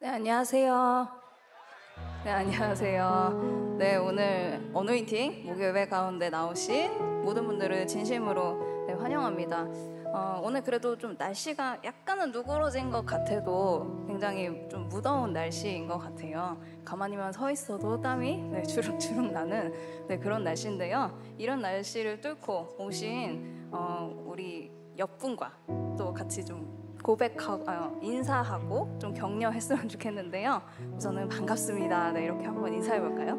네, 안녕하세요. 네, 안녕하세요. 네, 오늘 어노인팅 목요일 가운데 나오신 모든 분들을 진심으로 네, 환영합니다. 어, 오늘 그래도 좀 날씨가 약간은 누그러진 것 같아도 굉장히 좀 무더운 날씨인 것 같아요. 가만히만 서 있어도 땀이 네, 주룩주룩 나는 네, 그런 날씨인데요. 이런 날씨를 뚫고 오신 어, 우리 옆분과 또 같이 좀 고백하고 아, 인사하고 좀 격려했으면 좋겠는데요. 우선은 반갑습니다. 네, 이렇게 한번 인사해 볼까요?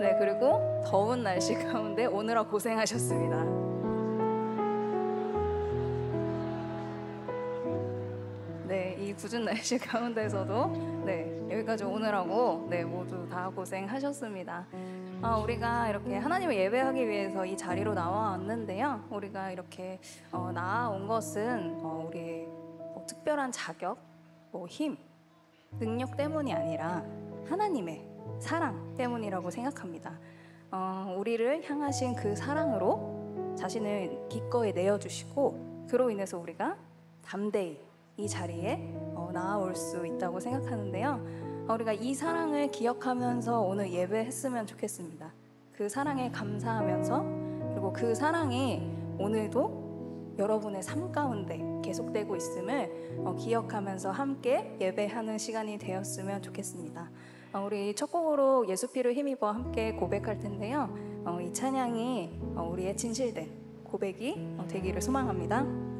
네, 그리고 더운 날씨 가운데 오느라 고생하셨습니다. 네, 이 굳은 날씨 가운데서도 네, 여기까지 오느라고 네, 모두 다 고생하셨습니다. 어, 우리가 이렇게 하나님을 예배하기 위해서 이 자리로 나와왔는데요. 우리가 이렇게 어, 나온 것은 어, 우리의 뭐 특별한 자격, 뭐 힘, 능력 때문이 아니라 하나님의 사랑 때문이라고 생각합니다. 어, 우리를 향하신 그 사랑으로 자신을 기꺼이 내어주시고 그로 인해서 우리가 담대히 이 자리에 어, 나아올 수 있다고 생각하는데요. 어, 우리가 이 사랑을 기억하면서 오늘 예배했으면 좋겠습니다. 그 사랑에 감사하면서 그리고 그 사랑이 오늘도 여러분의 삶 가운데 계속되고 있음을 어, 기억하면서 함께 예배하는 시간이 되었으면 좋겠습니다. 어, 우리 첫 곡으로 예수 피를 힘입어 함께 고백할 텐데요. 어, 이 찬양이 어, 우리의 진실된 고백이 어, 되기를 소망합니다.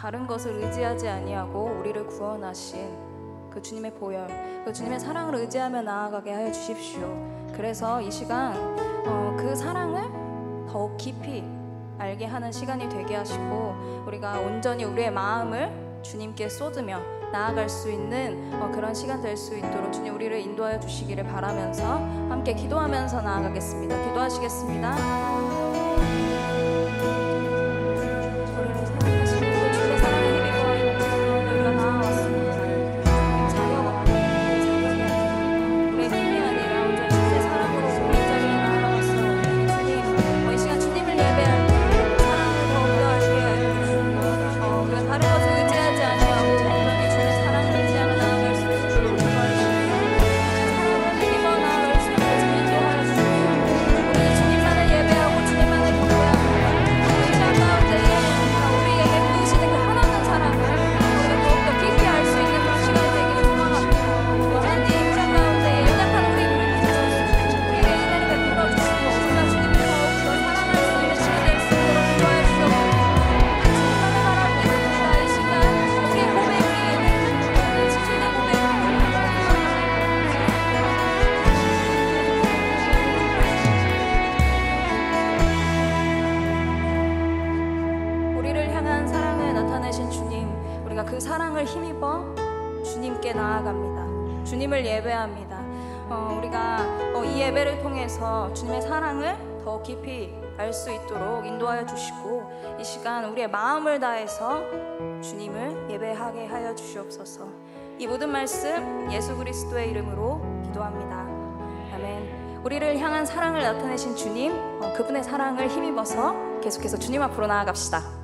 다른 것을 의지하지 아니하고 우리를 구원하신 그 주님의 보혈, 그 주님의 사랑을 의지하며 나아가게 하여 주십시오. 그래서 이 시간 어, 그 사랑을 더욱 깊이 알게 하는 시간이 되게 하시고 우리가 온전히 우리의 마음을 주님께 쏟으며 나아갈 수 있는 어, 그런 시간 될 수 있도록 주님 우리를 인도하여 주시기를 바라면서 함께 기도하면서 나아가겠습니다. 기도하시겠습니다. 주옵소서. 이 모든 말씀 예수 그리스도의 이름으로 기도합니다. 아멘. 우리를 향한 사랑을 나타내신 주님, 어, 그분의 사랑을 힘입어서 계속해서 주님 앞으로 나아갑시다.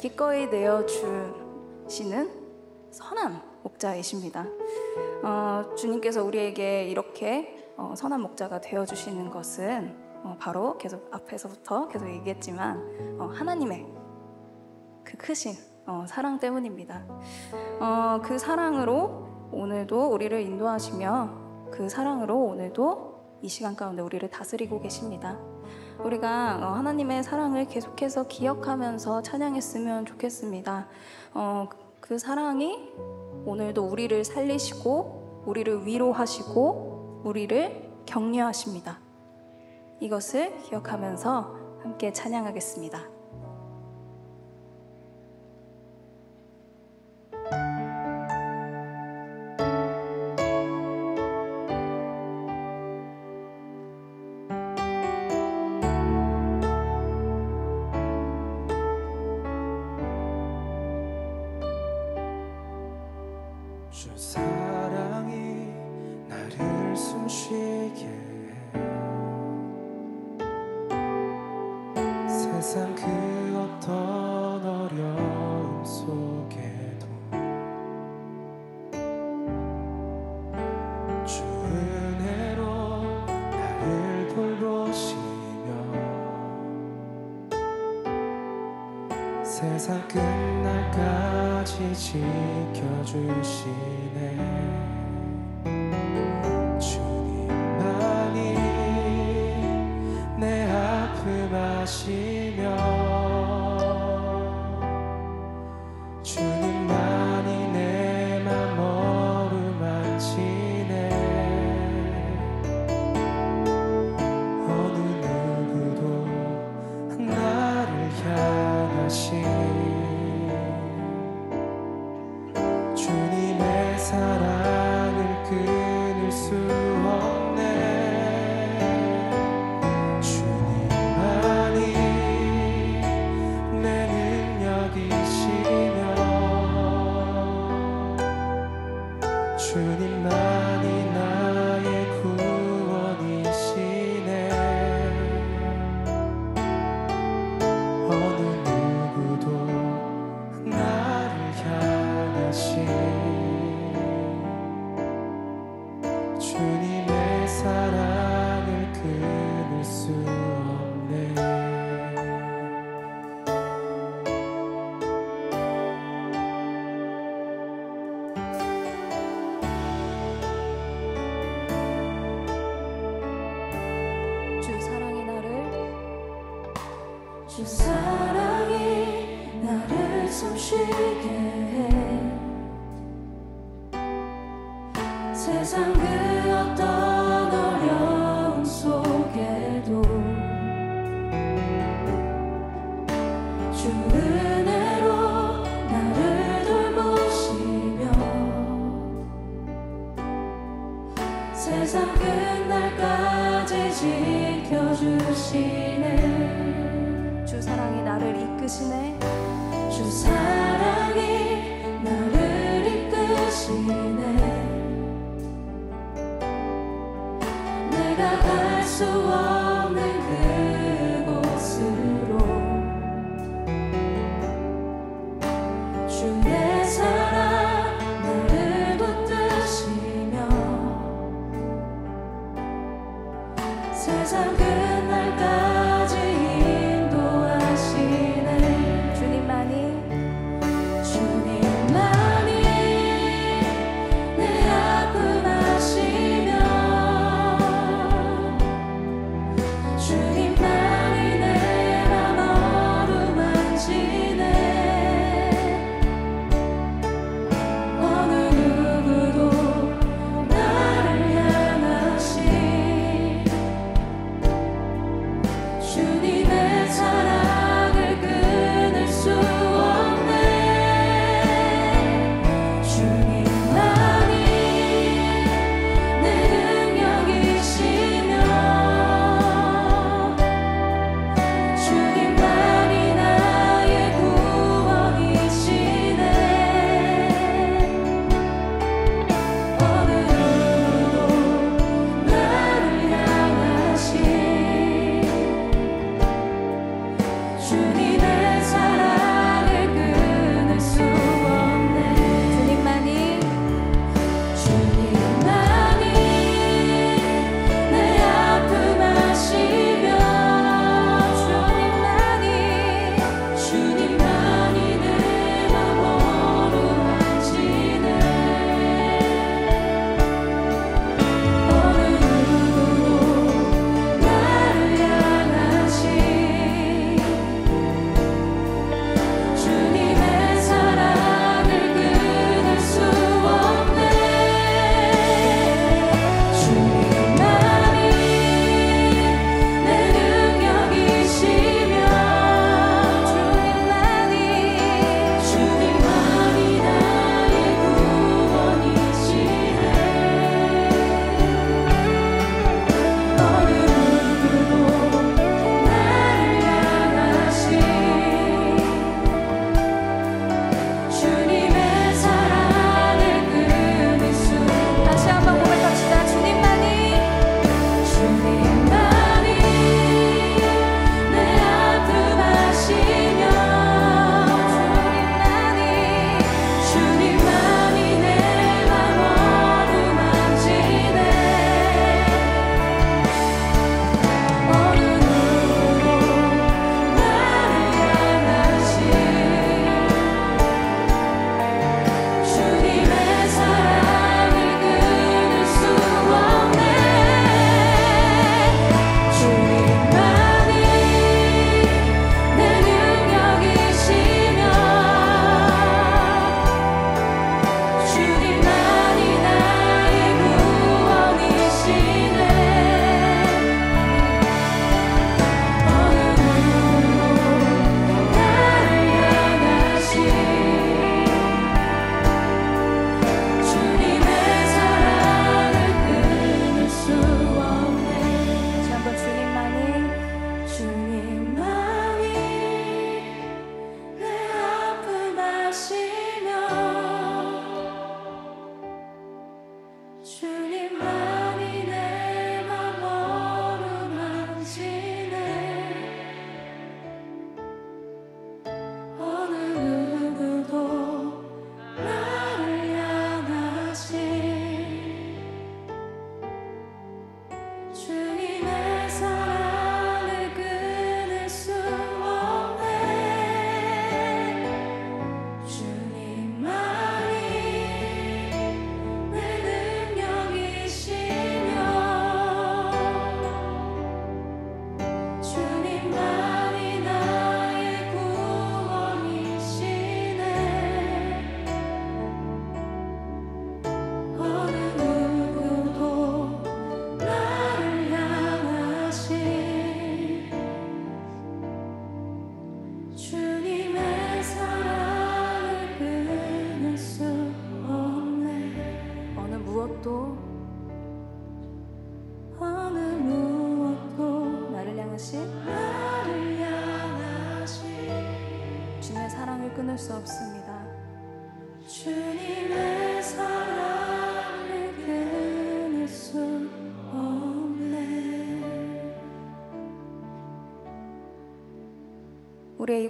기꺼이 내어 주시는 선한 목자이십니다. 어, 주님께서 우리에게 이렇게 어, 선한 목자가 되어 주시는 것은 어, 바로 계속 앞에서부터 계속 얘기했지만 어, 하나님의 그 크신 어, 사랑 때문입니다. 어, 그 사랑으로 오늘도 우리를 인도하시며 그 사랑으로 오늘도 이 시간 가운데 우리를 다스리고 계십니다. 우리가 어, 하나님의 사랑을 계속해서 기억하면서 찬양했으면 좋겠습니다. 어, 그 사랑이 오늘도 우리를 살리시고 우리를 위로하시고 우리를 격려하십니다. 이것을 기억하면서 함께 찬양하겠습니다.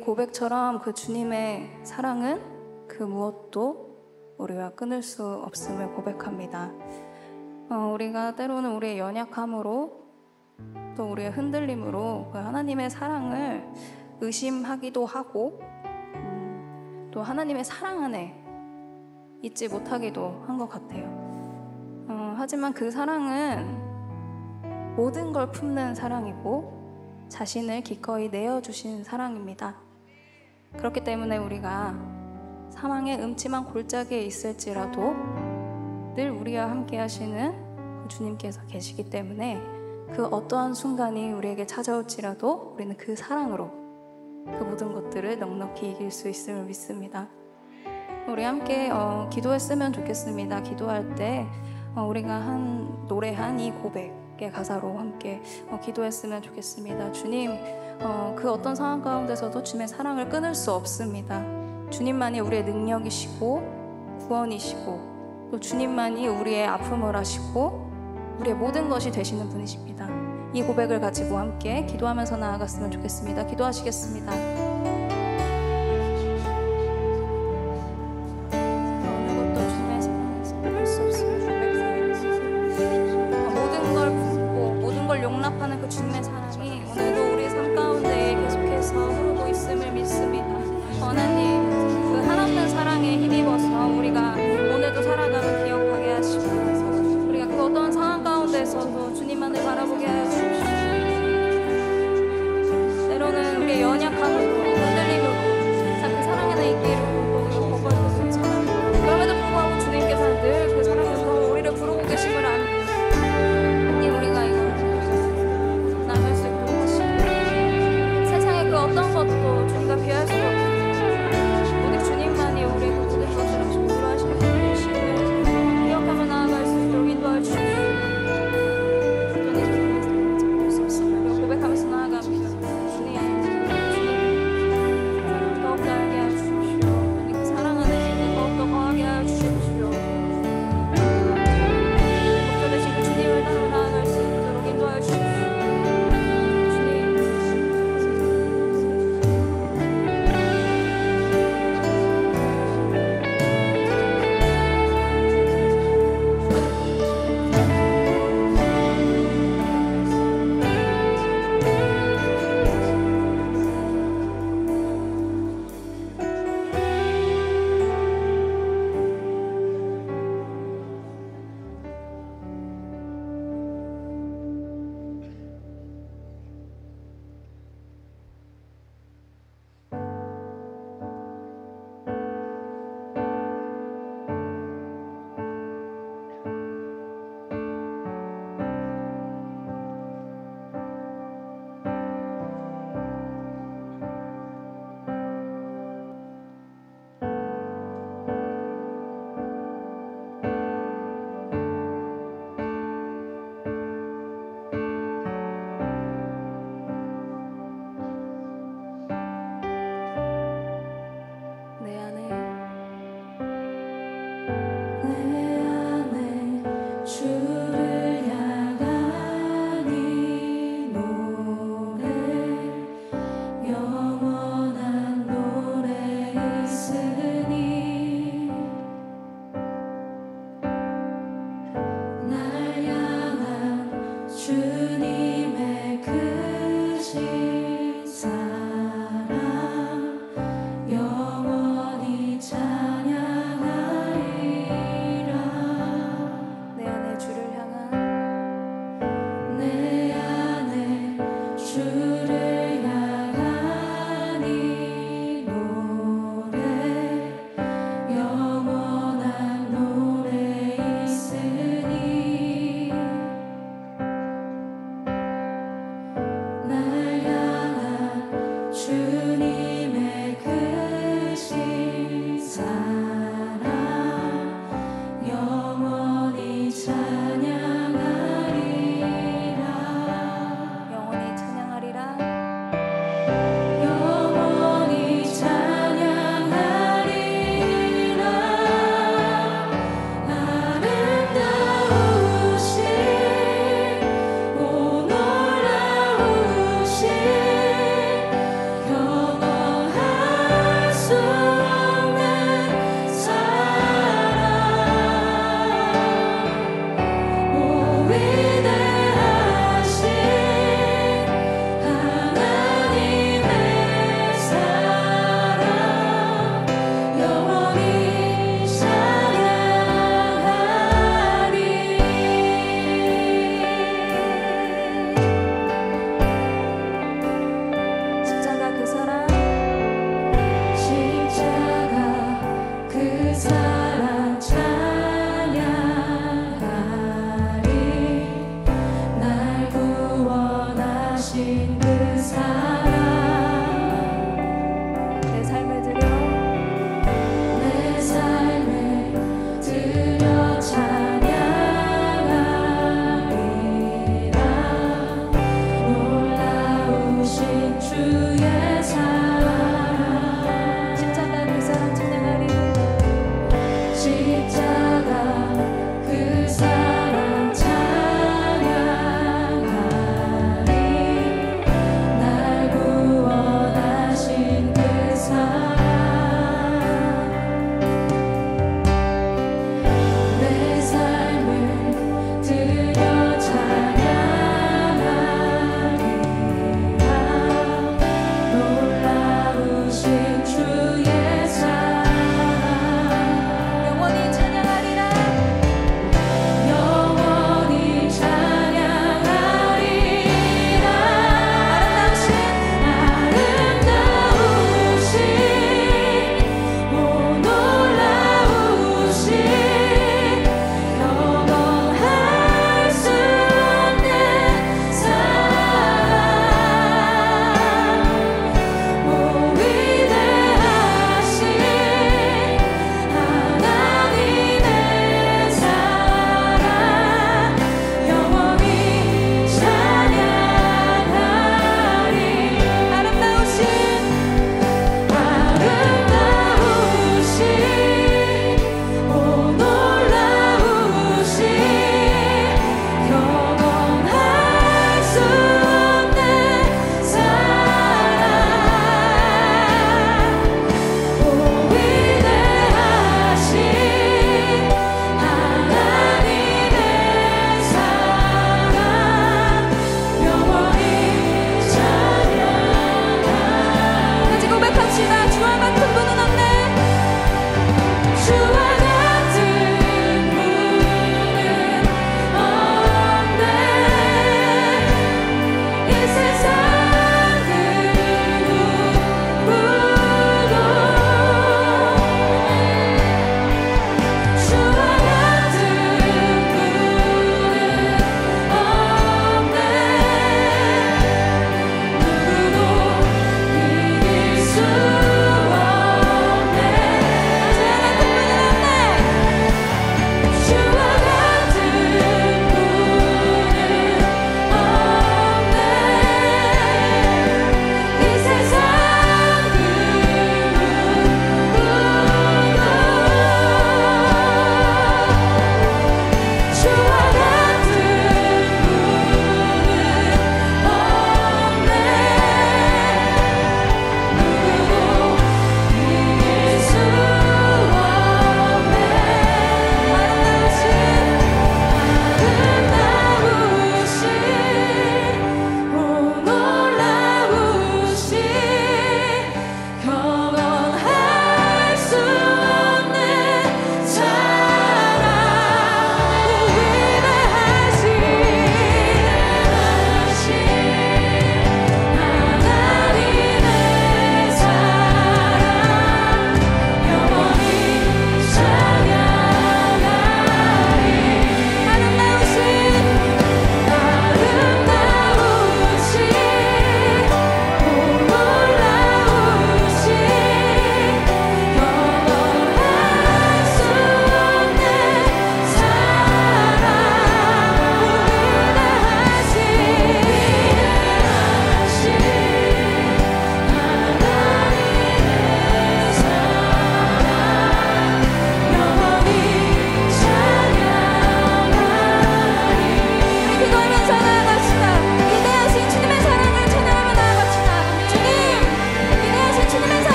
고백처럼 그 주님의 사랑은 그 무엇도 우리와 끊을 수 없음을 고백합니다. 어, 우리가 때로는 우리의 연약함으로 또 우리의 흔들림으로 그 하나님의 사랑을 의심하기도 하고 음, 또 하나님의 사랑 안에 잊지 못하기도 한 것 같아요. 어, 하지만 그 사랑은 모든 걸 품는 사랑이고 자신을 기꺼이 내어주신 사랑입니다. 그렇기 때문에 우리가 사망의 음침한 골짜기에 있을지라도 늘 우리와 함께 하시는 그 주님께서 계시기 때문에 그 어떠한 순간이 우리에게 찾아올지라도 우리는 그 사랑으로 그 모든 것들을 넉넉히 이길 수 있음을 믿습니다. 우리 함께 어, 기도했으면 좋겠습니다. 기도할 때 어, 우리가 한 노래한 이 고백 의 가사로 함께 어, 기도했으면 좋겠습니다. 주님, 어, 그 어떤 상황 가운데서도 주님의 사랑을 끊을 수 없습니다. 주님만이 우리의 능력이시고 구원이시고 또 주님만이 우리의 아픔을 하시고 우리의 모든 것이 되시는 분이십니다. 이 고백을 가지고 함께 기도하면서 나아갔으면 좋겠습니다. 기도하시겠습니다. 상황 가운데서도 주님 만을 바라보게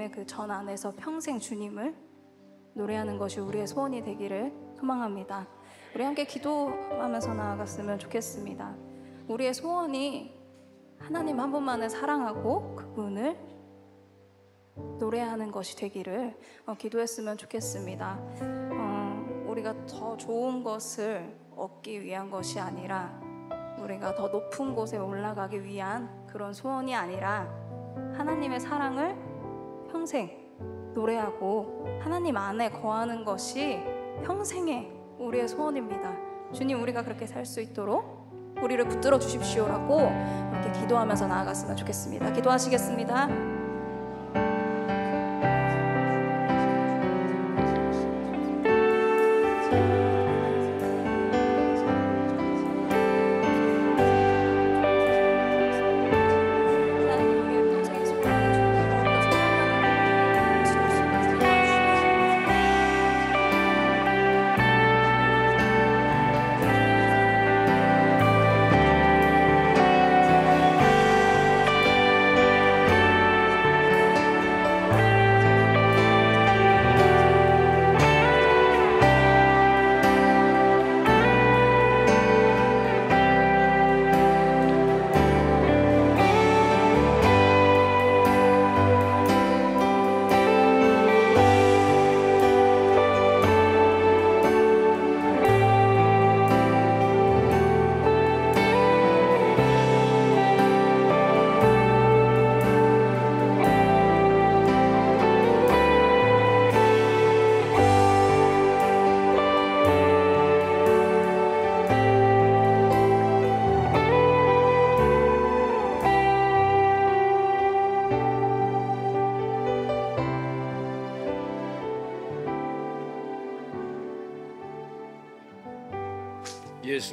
주님의 그 전 안에서 평생 주님을 노래하는 것이 우리의 소원이 되기를 소망합니다. 우리 함께 기도하면서 나아갔으면 좋겠습니다. 우리의 소원이 하나님 한 분만을 사랑하고 그분을 노래하는 것이 되기를 어, 기도했으면 좋겠습니다. 어, 우리가 더 좋은 것을 얻기 위한 것이 아니라 우리가 더 높은 곳에 올라가기 위한 그런 소원이 아니라 하나님의 사랑을 평생 노래하고 하나님 안에 거하는 것이 평생의 우리의 소원입니다. 주님 우리가 그렇게 살 수 있도록 우리를 붙들어 주십시오라고 이렇게 기도하면서 나아갔으면 좋겠습니다. 기도하시겠습니다.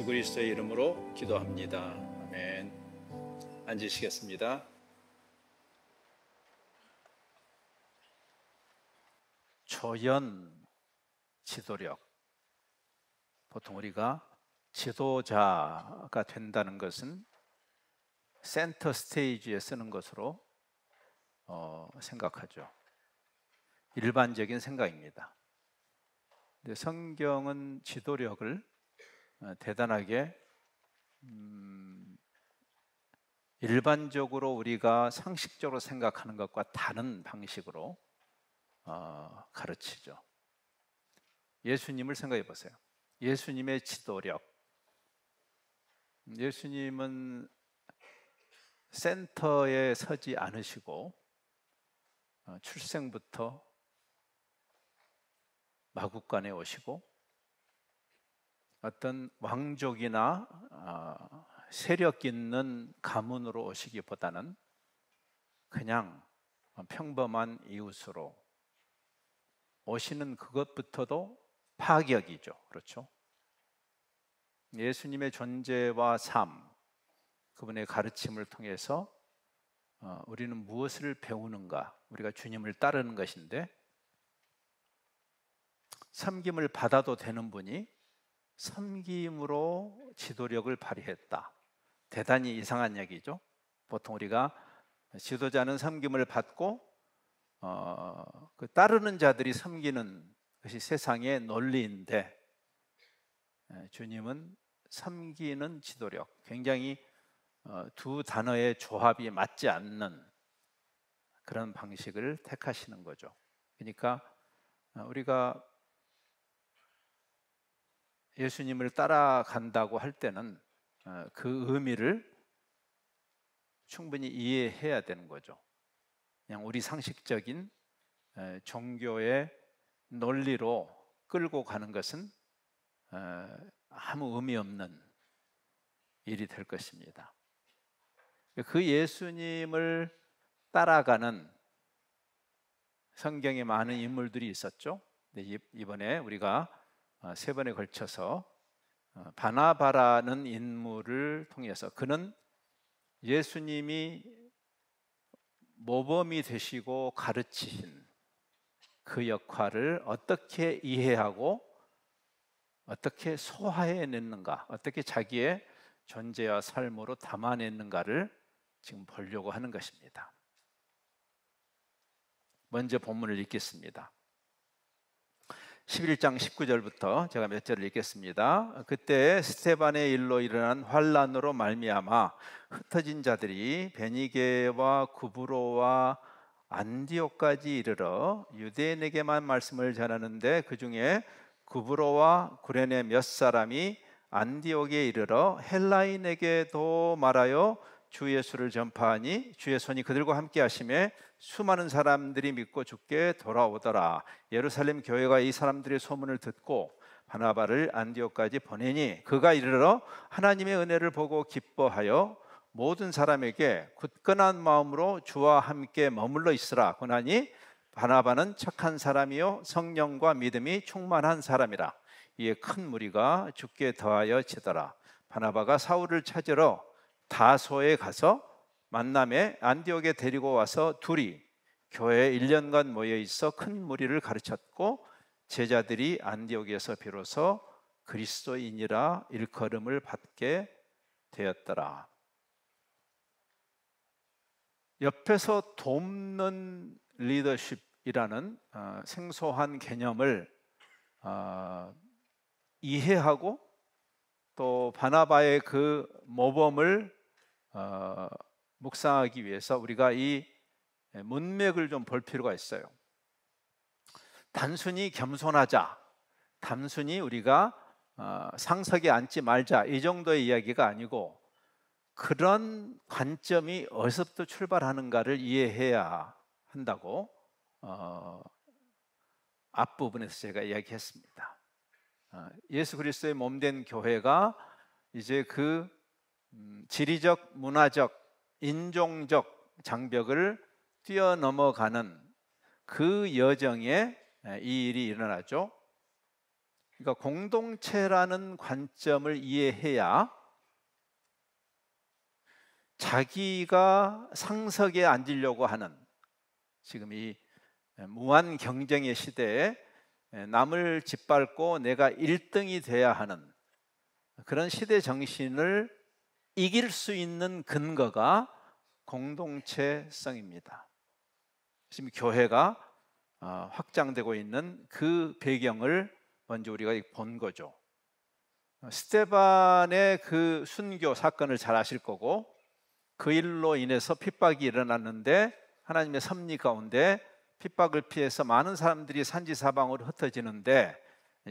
그리스도의 이름으로 기도합니다. 아멘. 앉으시겠습니다. 초연 지도력. 보통 우리가 지도자가 된다는 것은 센터 스테이지에 쓰는 것으로 어, 생각하죠. 일반적인 생각입니다. 근데 성경은 지도력을 어, 대단하게 음, 일반적으로 우리가 상식적으로 생각하는 것과 다른 방식으로 어, 가르치죠. 예수님을 생각해 보세요. 예수님의 지도력. 예수님은 센터에 서지 않으시고 어, 출생부터 마국간에 오시고 어떤 왕족이나 어, 세력 있는 가문으로 오시기보다는 그냥 평범한 이웃으로 오시는 그것부터도 파격이죠. 그렇죠? 예수님의 존재와 삶, 그분의 가르침을 통해서 어, 우리는 무엇을 배우는가? 우리가 주님을 따르는 것인데 섬김을 받아도 되는 분이 섬김으로 지도력을 발휘했다. 대단히 이상한 얘기죠. 보통 우리가 지도자는 섬김을 받고 어, 그 따르는 자들이 섬기는 것이 세상의 논리인데 예, 주님은 섬기는 지도력, 굉장히 어, 두 단어의 조합이 맞지 않는 그런 방식을 택하시는 거죠. 그러니까 어, 우리가 예수님을 따라간다고 할 때는 어, 그 의미를 충분히 이해해야 되는 거죠. 그냥 우리 상식적인 종교의 논리로 끌고 가는 것은 아무 의미 없는 일이 될 것입니다. 그 예수님을 따라가는 성경에 많은 인물들이 있었죠. 이번에 우리가 어, 세 번에 걸쳐서 어, 바나바라는 인물을 통해서 그는 예수님이 모범이 되시고 가르치신 그 역할을 어떻게 이해하고 어떻게 소화해냈는가, 어떻게 자기의 존재와 삶으로 담아냈는가를 지금 보려고 하는 것입니다. 먼저 본문을 읽겠습니다. 11장 19절부터 제가 몇 절을 읽겠습니다. 그때 스테반의 일로 일어난 환란으로 말미암아 흩어진 자들이 베니게와 구브로와 안디옥까지 이르러 유대인에게만 말씀을 전하는데 그 중에 구브로와 구레네 몇 사람이 안디옥에 이르러 헬라인에게도 말하여 주 예수를 전파하니 주의 손이 그들과 함께 하심에 수많은 사람들이 믿고 죽게 돌아오더라. 예루살렘 교회가 이 사람들의 소문을 듣고 바나바를 안디옥까지 보내니 그가 이르러 하나님의 은혜를 보고 기뻐하여 모든 사람에게 굳건한 마음으로 주와 함께 머물러 있으라. 권하니 바나바는 착한 사람이요 성령과 믿음이 충만한 사람이라. 이에 큰 무리가 죽게 더하여 지더라. 바나바가 사울을 찾으러 다소에 가서 만남에 안디옥에 데리고 와서 둘이 교회에 1년간 모여 있어 큰 무리를 가르쳤고 제자들이 안디옥에서 비로소 그리스도인이라 일컬음을 받게 되었더라. 옆에서 돕는 리더십이라는 어, 생소한 개념을 어, 이해하고 또 바나바의 그 모범을 어, 묵상하기 위해서 우리가 이 문맥을 좀 볼 필요가 있어요. 단순히 겸손하자, 단순히 우리가 어, 상석에 앉지 말자 이 정도의 이야기가 아니고 그런 관점이 어디서부터 출발하는가를 이해해야 한다고 어, 앞부분에서 제가 이야기했습니다. 어, 예수 그리스도의 몸 된 교회가 이제 그 음, 지리적, 문화적, 인종적 장벽을 뛰어넘어가는 그 여정에 이 일이 일어나죠. 그러니까 공동체라는 관점을 이해해야 자기가 상석에 앉으려고 하는 지금 이 무한 경쟁의 시대에 남을 짓밟고 내가 1등이 돼야 하는 그런 시대 정신을 이길 수 있는 근거가 공동체성입니다. 지금 교회가 어, 확장되고 있는 그 배경을 먼저 우리가 본 거죠. 스테반의 그 순교 사건을 잘 아실 거고 그 일로 인해서 핍박이 일어났는데 하나님의 섭리 가운데 핍박을 피해서 많은 사람들이 산지 사방으로 흩어지는데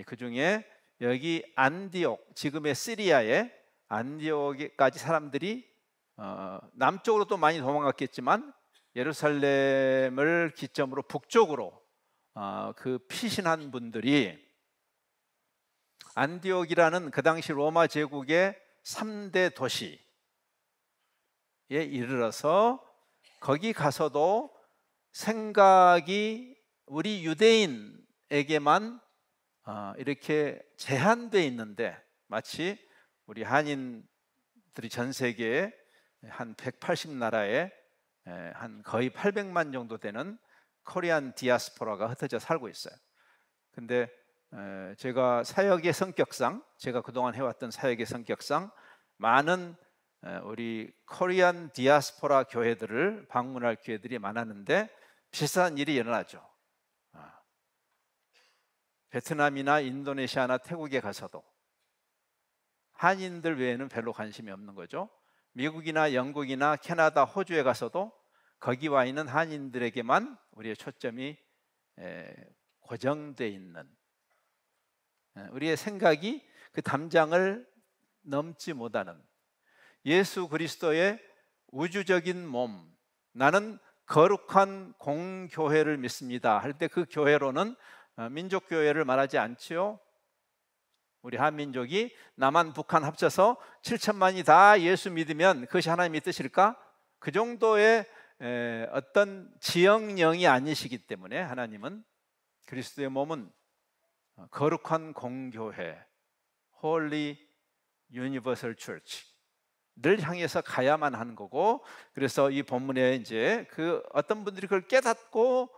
그 중에 여기 안디옥 지금의 시리아의 안디옥까지 사람들이 어, 남쪽으로 또 많이 도망갔겠지만 예루살렘을 기점으로 북쪽으로 어, 그 피신한 분들이 안디옥이라는 그 당시 로마 제국의 3대 도시에 이르러서 거기 가서도 생각이 우리 유대인에게만 어, 이렇게 제한돼 있는데 마치 우리 한인들이 전 세계에 한 180나라에 한 거의 800만 정도 되는 코리안 디아스포라가 흩어져 살고 있어요. 근데 제가 사역의 성격상 제가 그동안 해왔던 사역의 성격상 많은 우리 코리안 디아스포라 교회들을 방문할 기회들이 많았는데 비슷한 일이 일어나죠. 아. 베트남이나 인도네시아나 태국에 가서도 한인들 외에는 별로 관심이 없는 거죠. 미국이나 영국이나 캐나다, 호주에 가서도 거기 와 있는 한인들에게만 우리의 초점이 고정돼 있는 우리의 생각이 그 담장을 넘지 못하는 예수 그리스도의 우주적인 몸 나는 거룩한 공교회를 믿습니다 할 때 그 교회로는 어, 민족 교회를 말하지 않지요. 우리 한민족이 남한 북한 합쳐서 7천만이 다 예수 믿으면 그것이 하나님의 뜻일까? 그 정도의 어떤 지형령이 아니시기 때문에 하나님은 그리스도의 몸은 거룩한 공교회, Holy Universal Church 를 향해서 가야만 하는 거고 그래서 이 본문에 이제 그 어떤 분들이 그걸 깨닫고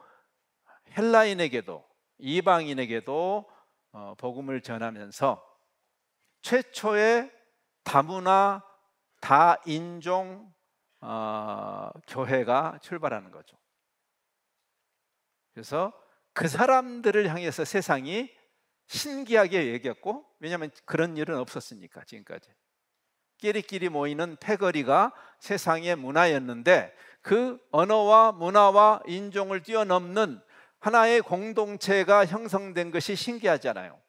헬라인에게도 이방인에게도 어, 복음을 전하면서 최초의 다문화 다인종 어, 교회가 출발하는 거죠. 그래서 그 사람들을 향해서 세상이 신기하게 얘기했고 왜냐하면 그런 일은 없었으니까 지금까지 끼리끼리 모이는 패거리가 세상의 문화였는데 그 언어와 문화와 인종을 뛰어넘는 하나의 공동체가 형성된 것이 신기하잖아요.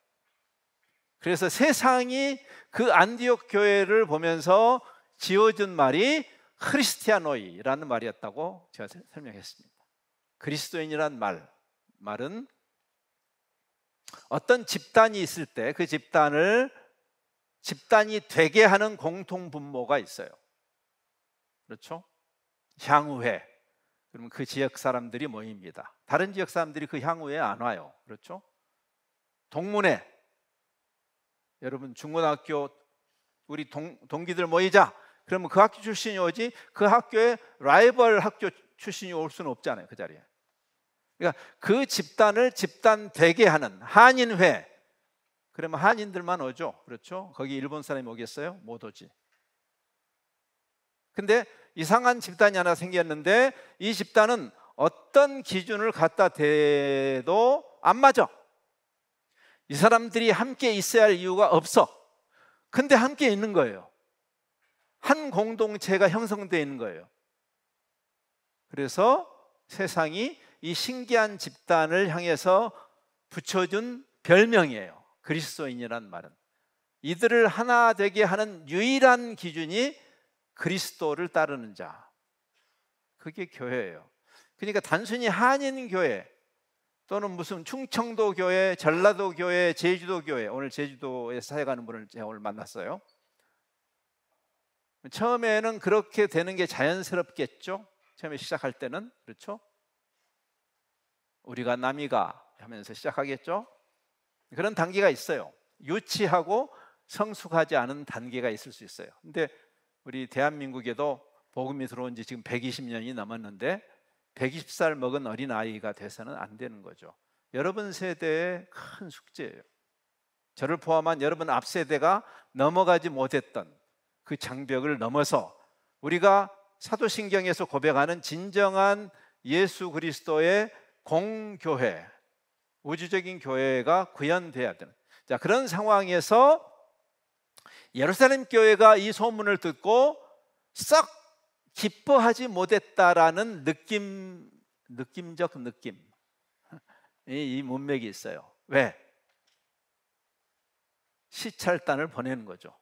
그래서 세상이 그 안디옥 교회를 보면서 지어준 말이 크리스티아노이라는 말이었다고 제가 설명했습니다. 그리스도인이란 말, 말은 어떤 집단이 있을 때 그 집단을 집단이 되게 하는 공통 분모가 있어요. 그렇죠? 향후회. 그러면 그 지역 사람들이 모입니다. 다른 지역 사람들이 그 향후에 안 와요. 그렇죠? 동문회. 여러분 중고등학교 우리 동, 동기들 모이자. 그러면 그 학교 출신이 오지 그 학교에 라이벌 학교 출신이 올 수는 없잖아요. 그 자리에. 그러니까 그 집단을 집단 되게 하는 한인회. 그러면 한인들만 오죠. 그렇죠? 거기 일본 사람이 오겠어요? 못 오지. 근데 이상한 집단이 하나 생겼는데 이 집단은 어떤 기준을 갖다 대도 안 맞아. 이 사람들이 함께 있어야 할 이유가 없어. 근데 함께 있는 거예요. 한 공동체가 형성되어 있는 거예요. 그래서 세상이 이 신기한 집단을 향해서 붙여준 별명이에요. 그리스도인이란 말은. 이들을 하나 되게 하는 유일한 기준이 그리스도를 따르는 자. 그게 교회예요. 그러니까 단순히 한인 교회 또는 무슨 충청도 교회, 전라도 교회, 제주도 교회 오늘 제주도에 사역하는 분을 제가 오늘 만났어요. 처음에는 그렇게 되는 게 자연스럽겠죠. 처음에 시작할 때는 그렇죠. 우리가 남이가 하면서 시작하겠죠. 그런 단계가 있어요. 유치하고 성숙하지 않은 단계가 있을 수 있어요. 근데 우리 대한민국에도 복음이 들어온 지 지금 120년이 넘었는데 120살 먹은 어린 아이가 돼서는 안 되는 거죠. 여러분 세대의 큰 숙제예요. 저를 포함한 여러분 앞 세대가 넘어가지 못했던 그 장벽을 넘어서 우리가 사도신경에서 고백하는 진정한 예수 그리스도의 공교회, 우주적인 교회가 구현돼야 되는. 자, 그런 상황에서 예루살렘 교회가 이 소문을 듣고 썩 기뻐하지 못했다라는 느낌, 느낌적 느낌. 이, 이 문맥이 있어요. 왜? 시찰단을 보내는 거죠.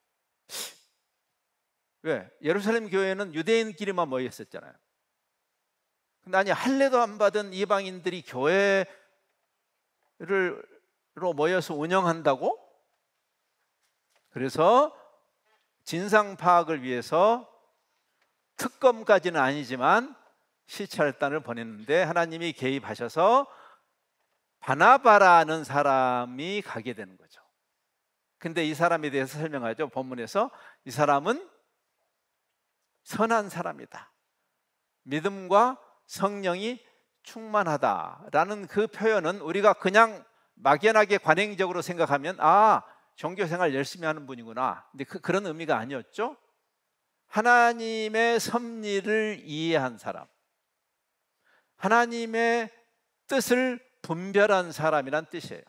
왜? 예루살렘 교회는 유대인끼리만 모여 있었잖아요. 근데 아니 할례도 안 받은 이방인들이 교회를 로 모여서 운영한다고? 그래서 진상 파악을 위해서 특검까지는 아니지만 시찰단을 보냈는데 하나님이 개입하셔서 바나바라는 사람이 가게 되는 거죠. 근데 이 사람에 대해서 설명하죠. 본문에서 이 사람은 선한 사람이다. 믿음과 성령이 충만하다라는 그 표현은 우리가 그냥 막연하게 관행적으로 생각하면 아 종교 생활 열심히 하는 분이구나. 근데 그, 그런 의미가 아니었죠. 하나님의 섭리를 이해한 사람, 하나님의 뜻을 분별한 사람이란 뜻이에요.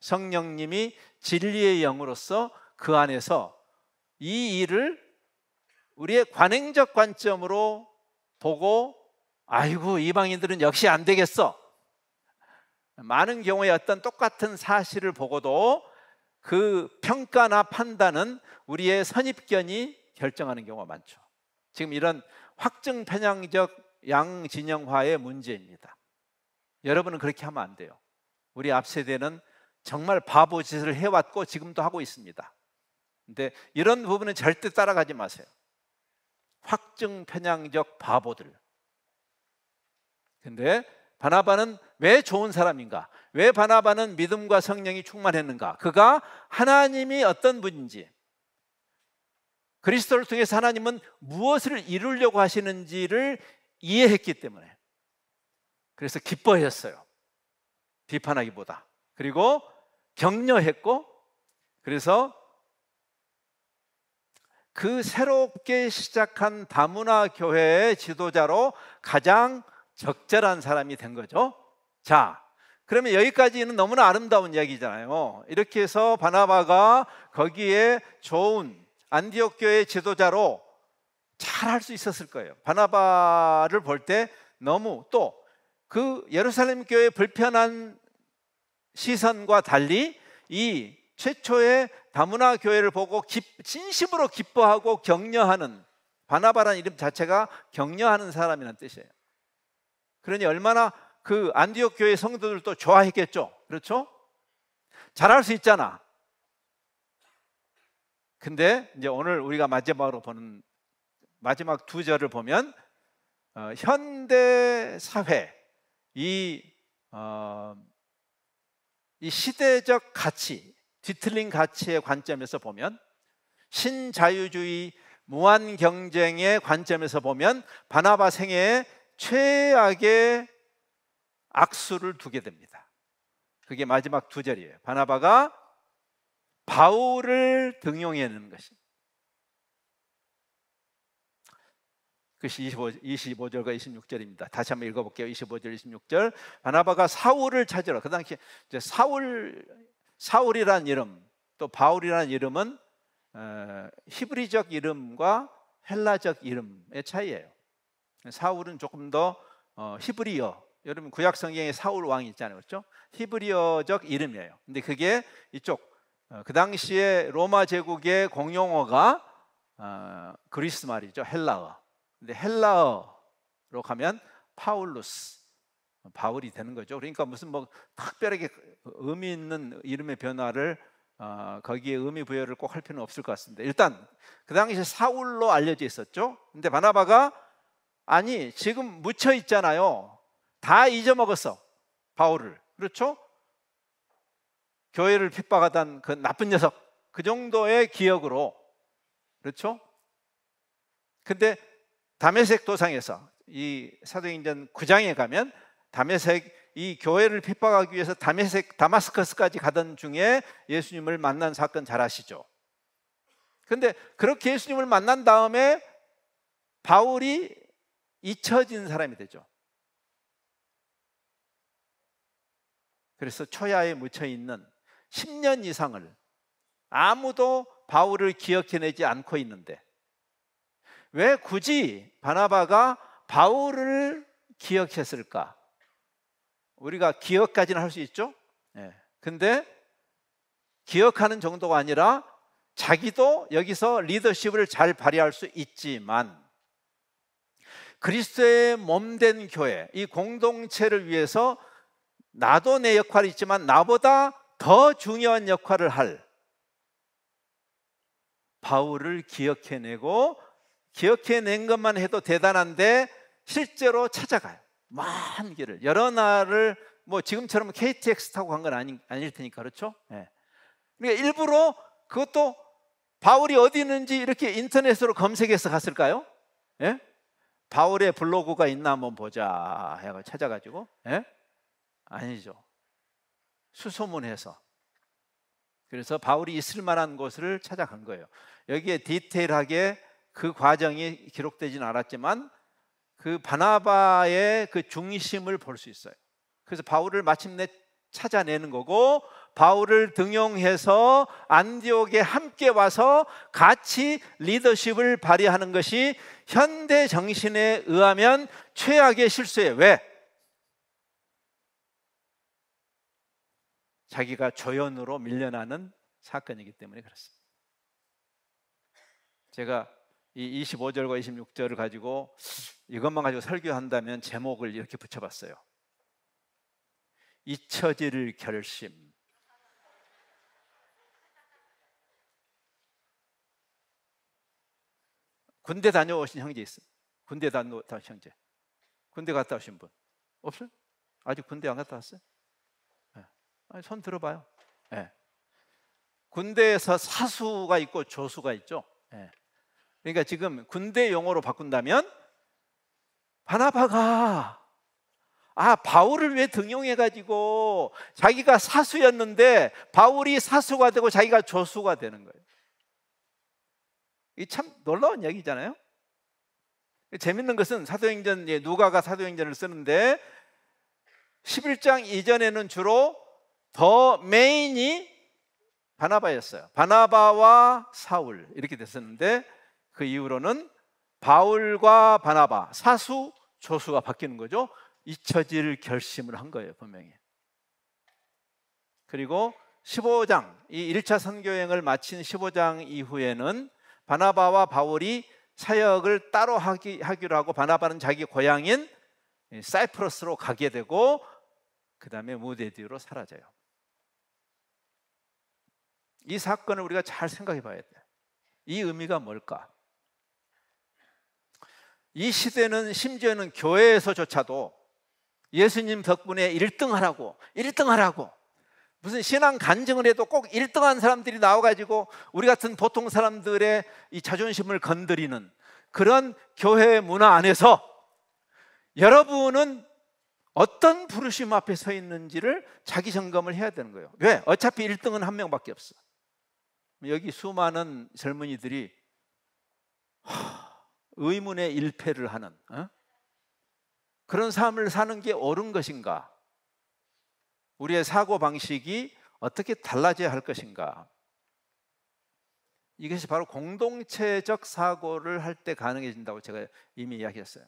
성령님이 진리의 영으로서 그 안에서 이 일을 우리의 관행적 관점으로 보고 아이고 이방인들은 역시 안 되겠어. 많은 경우에 어떤 똑같은 사실을 보고도 그 평가나 판단은 우리의 선입견이 결정하는 경우가 많죠. 지금 이런 확증 편향적 양진영화의 문제입니다. 여러분은 그렇게 하면 안 돼요. 우리 앞 세대는 정말 바보 짓을 해왔고 지금도 하고 있습니다. 근데 이런 부분은 절대 따라가지 마세요. 확증 편향적 바보들. 근데 바나바는 왜 좋은 사람인가? 왜 바나바는 믿음과 성령이 충만했는가? 그가 하나님이 어떤 분인지, 그리스도를 통해서 하나님은 무엇을 이루려고 하시는지를 이해했기 때문에 그래서 기뻐했어요. 비판하기보다. 그리고 격려했고 그래서 그 새롭게 시작한 다문화 교회의 지도자로 가장 적절한 사람이 된 거죠. 자, 그러면 여기까지는 너무나 아름다운 이야기잖아요. 이렇게 해서 바나바가 거기에 좋은 안디옥 교회 지도자로 잘 할 수 있었을 거예요. 바나바를 볼 때 너무 또 그 예루살렘 교회 불편한 시선과 달리 이 최초의 다문화 교회를 보고 기, 진심으로 기뻐하고 격려하는 바나바라는 이름 자체가 격려하는 사람이라는 뜻이에요. 그러니 얼마나 그 안디옥 교회 성도들도 좋아했겠죠. 그렇죠? 잘할 수 있잖아. 근데 이제 오늘 우리가 마지막으로 보는 마지막 두 절을 보면 어, 현대 사회 이, 어, 이 시대적 가치, 뒤틀린 가치의 관점에서 보면 신자유주의 무한 경쟁의 관점에서 보면 바나바 생애에 최악의 악수를 두게 됩니다. 그게 마지막 두 절이에요. 바나바가 바울을 등용해내는 것이. 그것이 25, 25절과 26절입니다. 다시 한번 읽어볼게요. 25절, 26절. 바나바가 사울을 찾으러 그 당시 이제 사울 사울이란 이름 또 바울이라는 이름은 어, 히브리적 이름과 헬라적 이름의 차이예요. 사울은 조금 더 어, 히브리어. 여러분 구약 성경에 사울 왕이 있잖아요, 그렇죠? 히브리어적 이름이에요. 근데 그게 이쪽 어, 그 당시에 로마 제국의 공용어가 어, 그리스 말이죠, 헬라어. 근데 헬라어로 가면 파울루스 바울이 되는 거죠. 그러니까 무슨 뭐 특별하게 의미 있는 이름의 변화를 어, 거기에 의미 부여를 꼭 할 필요는 없을 것 같습니다. 일단 그 당시에 사울로 알려져 있었죠. 근데 바나바가 아니 지금 묻혀 있잖아요. 다 잊어먹었어 바울을 그렇죠? 교회를 핍박하던 그 나쁜 녀석 그 정도의 기억으로 그렇죠? 근데 다메섹 도상에서 이 사도행전 9장에 가면 다메섹 이 교회를 핍박하기 위해서 다메섹 다마스커스까지 가던 중에 예수님을 만난 사건 잘 아시죠? 근데 그렇게 예수님을 만난 다음에 바울이 잊혀진 사람이 되죠. 그래서 초야에 묻혀 있는 10년 이상을 아무도 바울을 기억해내지 않고 있는데 왜 굳이 바나바가 바울을 기억했을까? 우리가 기억까지는 할 수 있죠. 예. 근데 기억하는 정도가 아니라 자기도 여기서 리더십을 잘 발휘할 수 있지만 그리스도의 몸 된 교회, 이 공동체를 위해서 나도 내 역할이 있지만 나보다 더 중요한 역할을 할 바울을 기억해내고 기억해낸 것만 해도 대단한데 실제로 찾아가요. 먼 길을 여러 날을 뭐 지금처럼 KTX 타고 간 건 아니, 아닐 테니까 그렇죠? 예. 그러니까 일부러 그것도 바울이 어디 있는지 이렇게 인터넷으로 검색해서 갔을까요? 예? 바울의 블로그가 있나 한번 보자 해가 찾아가지고 예? 아니죠. 수소문해서 그래서 바울이 있을 만한 곳을 찾아간 거예요. 여기에 디테일하게 그 과정이 기록되진 않았지만 그 바나바의 그 중심을 볼 수 있어요. 그래서 바울을 마침내 찾아내는 거고 바울을 등용해서 안디옥에 함께 와서 같이 리더십을 발휘하는 것이 현대 정신에 의하면 최악의 실수예요. 왜? 자기가 조연으로 밀려나는 사건이기 때문에 그렇습니다. 제가 이 25절과 26절을 가지고 이것만 가지고 설교한다면 제목을 이렇게 붙여봤어요. 잊혀질 결심. 군대 다녀오신 형제 있어요. 군대 다녀오신 형제. 군대 갔다 오신 분 없어요? 아직 군대 안 갔다 왔어요? 손 들어봐요. 네. 군대에서 사수가 있고 조수가 있죠. 네. 그러니까 지금 군대 용어로 바꾼다면 바나바가 아 바울을 왜 등용해 가지고 자기가 사수였는데 바울이 사수가 되고 자기가 조수가 되는 거예요. 이 참 놀라운 얘기잖아요. 재밌는 것은 사도행전 예, 누가가 사도행전을 쓰는데 11장 이전에는 주로 더 메인이 바나바였어요. 바나바와 사울 이렇게 됐었는데 그 이후로는 바울과 바나바, 사수, 조수가 바뀌는 거죠. 잊혀질 결심을 한 거예요, 분명히. 그리고 15장, 이 1차 선교행을 마친 15장 이후에는 바나바와 바울이 사역을 따로 하기, 하기로 하고 바나바는 자기 고향인 사이프러스로 가게 되고 그 다음에 무대 뒤로 사라져요. 이 사건을 우리가 잘 생각해 봐야 돼. 이 의미가 뭘까? 이 시대는 심지어는 교회에서조차도 예수님 덕분에 1등 하라고, 1등 하라고 무슨 신앙 간증을 해도 꼭 1등 한 사람들이 나와가지고 우리 같은 보통 사람들의 이 자존심을 건드리는 그런 교회 문화 안에서 여러분은 어떤 부르심 앞에 서 있는지를 자기 점검을 해야 되는 거예요. 왜? 어차피 1등은 한 명밖에 없어. 여기 수많은 젊은이들이 의문의 일패를 하는 어? 그런 삶을 사는 게 옳은 것인가? 우리의 사고 방식이 어떻게 달라져야 할 것인가? 이것이 바로 공동체적 사고를 할 때 가능해진다고 제가 이미 이야기했어요.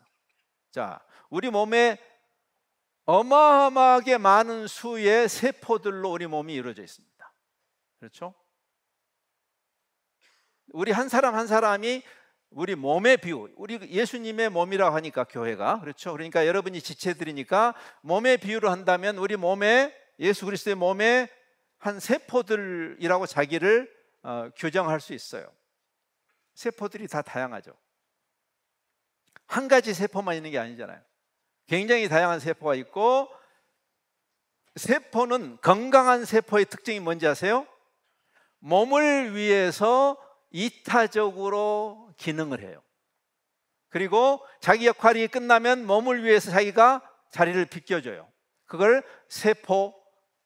자, 우리 몸에 어마어마하게 많은 수의 세포들로 우리 몸이 이루어져 있습니다. 그렇죠? 우리 한 사람 한 사람이 우리 몸의 비유, 우리 예수님의 몸이라고 하니까 교회가 그렇죠. 그러니까 여러분이 지체들이니까 몸의 비유를 한다면 우리 몸에 예수 그리스도의 몸에 한 세포들이라고 자기를 어, 규정할 수 있어요. 세포들이 다 다양하죠. 한 가지 세포만 있는 게 아니잖아요. 굉장히 다양한 세포가 있고 세포는 건강한 세포의 특징이 뭔지 아세요? 몸을 위해서 이타적으로 기능을 해요. 그리고 자기 역할이 끝나면 몸을 위해서 자기가 자리를 비껴줘요. 그걸 세포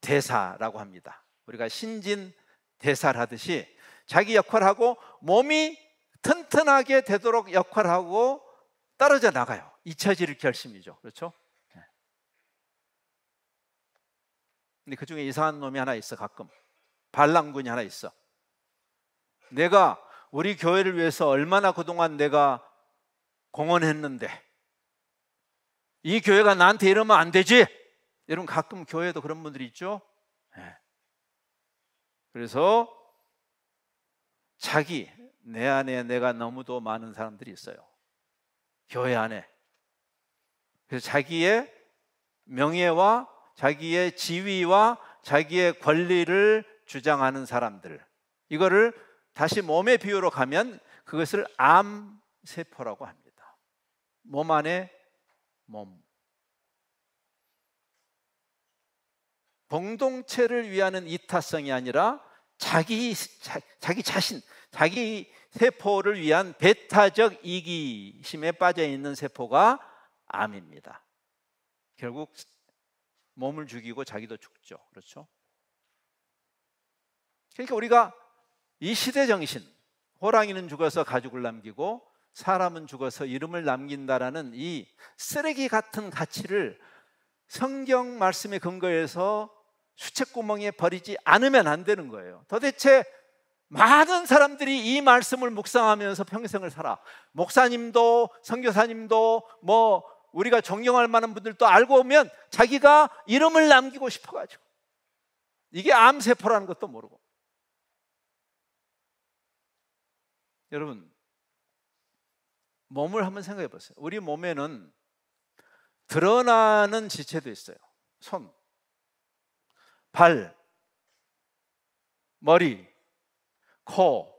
대사라고 합니다. 우리가 신진 대사를 하듯이 자기 역할하고 몸이 튼튼하게 되도록 역할하고 떨어져 나가요. 잊혀질 결심이죠. 그렇죠? 네. 근데 그 중에 이상한 놈이 하나 있어, 가끔. 반란군이 하나 있어. 내가 우리 교회를 위해서 얼마나 그동안 내가 공헌했는데 이 교회가 나한테 이러면 안 되지. 여러분 가끔 교회도 그런 분들이 있죠. 네. 그래서 자기 내 안에 내가 너무도 많은 사람들이 있어요. 교회 안에. 그래서 자기의 명예와 자기의 지위와 자기의 권리를 주장하는 사람들. 이거를 다시 몸의 비유로 가면 그것을 암 세포라고 합니다. 몸 안에 몸. 공동체를 위하는 이타성이 아니라 자기, 자, 자기 자신, 자기 세포를 위한 배타적 이기심에 빠져 있는 세포가 암입니다. 결국 몸을 죽이고 자기도 죽죠. 그렇죠? 그러니까 우리가 이 시대 정신, 호랑이는 죽어서 가죽을 남기고 사람은 죽어서 이름을 남긴다라는 이 쓰레기 같은 가치를 성경 말씀에 근거해서 수채구멍에 버리지 않으면 안 되는 거예요. 도대체 많은 사람들이 이 말씀을 묵상하면서 평생을 살아. 목사님도, 선교사님도, 뭐, 우리가 존경할 만한 분들도 알고 오면 자기가 이름을 남기고 싶어 가지고. 이게 암세포라는 것도 모르고. 여러분, 몸을 한번 생각해 보세요. 우리 몸에는 드러나는 지체도 있어요. 손, 발, 머리, 코,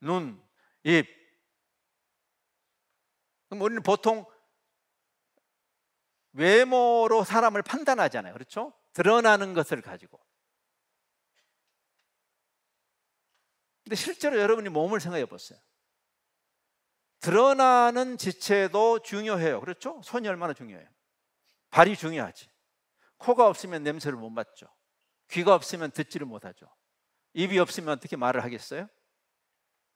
눈, 입. 그럼 우리는 보통 외모로 사람을 판단하잖아요. 그렇죠? 드러나는 것을 가지고. 근데 실제로 여러분이 몸을 생각해 보세요. 드러나는 지체도 중요해요. 그렇죠? 손이 얼마나 중요해요. 발이 중요하지. 코가 없으면 냄새를 못 맡죠. 귀가 없으면 듣지를 못하죠. 입이 없으면 어떻게 말을 하겠어요?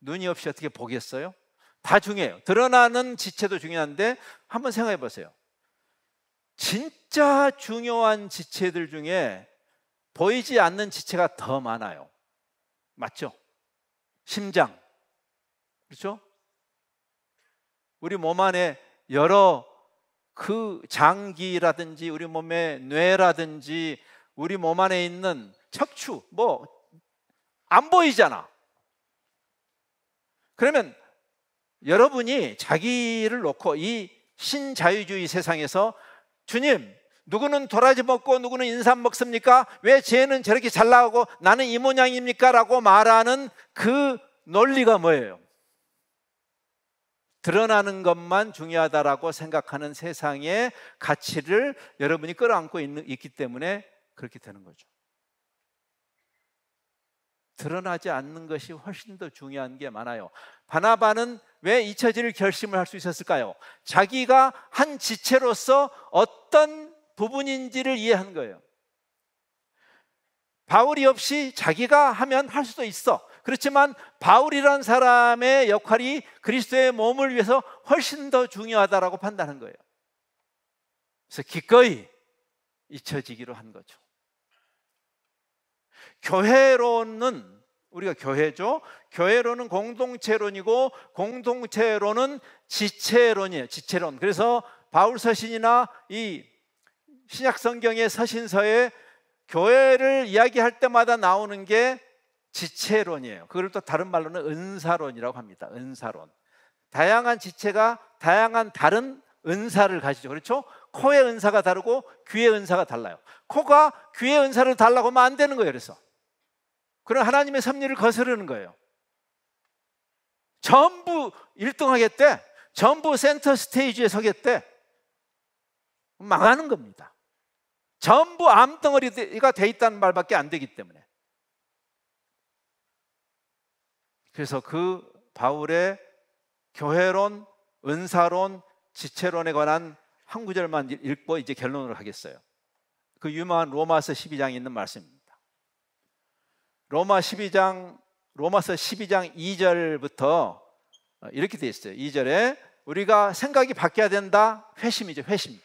눈이 없이 어떻게 보겠어요? 다 중요해요. 드러나는 지체도 중요한데 한번 생각해 보세요. 진짜 중요한 지체들 중에 보이지 않는 지체가 더 많아요. 맞죠? 심장. 그렇죠? 우리 몸 안에 여러 그 장기라든지 우리 몸의 뇌라든지 우리 몸 안에 있는 척추 뭐 안 보이잖아. 그러면 여러분이 자기를 놓고 이 신자유주의 세상에서 주님 누구는 도라지 먹고 누구는 인삼 먹습니까? 왜 쟤는 저렇게 잘 나가고 나는 이 모양입니까? 라고 말하는 그 논리가 뭐예요? 드러나는 것만 중요하다라고 생각하는 세상의 가치를 여러분이 끌어안고 있는, 있기 때문에 그렇게 되는 거죠. 드러나지 않는 것이 훨씬 더 중요한 게 많아요. 바나바는 왜 잊혀질 결심을 할 수 있었을까요? 자기가 한 지체로서 어떤 부분인지를 이해한 거예요. 바울이 없이 자기가 하면 할 수도 있어. 그렇지만 바울이란 사람의 역할이 그리스도의 몸을 위해서 훨씬 더 중요하다라고 판단한 거예요. 그래서 기꺼이 잊혀지기로 한 거죠. 교회론은 우리가 교회죠. 교회론은 공동체론이고 공동체론은 지체론이에요. 지체론. 그래서 바울 서신이나 이 신약 성경의 서신서에 교회를 이야기할 때마다 나오는 게 지체론이에요. 그걸 또 다른 말로는 은사론이라고 합니다. 은사론. 다양한 지체가 다양한 다른 은사를 가지죠. 그렇죠? 코의 은사가 다르고 귀의 은사가 달라요. 코가 귀의 은사를 달라고 하면 안 되는 거예요. 그래서. 그런 하나님의 섭리를 거스르는 거예요. 전부 1등 하겠대. 전부 센터 스테이지에 서겠대. 망하는 겁니다. 전부 암덩어리가 돼 있다는 말밖에 안 되기 때문에. 그래서 그 바울의 교회론, 은사론, 지체론에 관한 한 구절만 읽고 이제 결론을 하겠어요. 그 유명한 로마서 12장에 있는 말씀입니다. 로마 12장 로마서 12장 2절부터 이렇게 돼 있어요. 2절에 우리가 생각이 바뀌어야 된다. 회심이죠. 회심.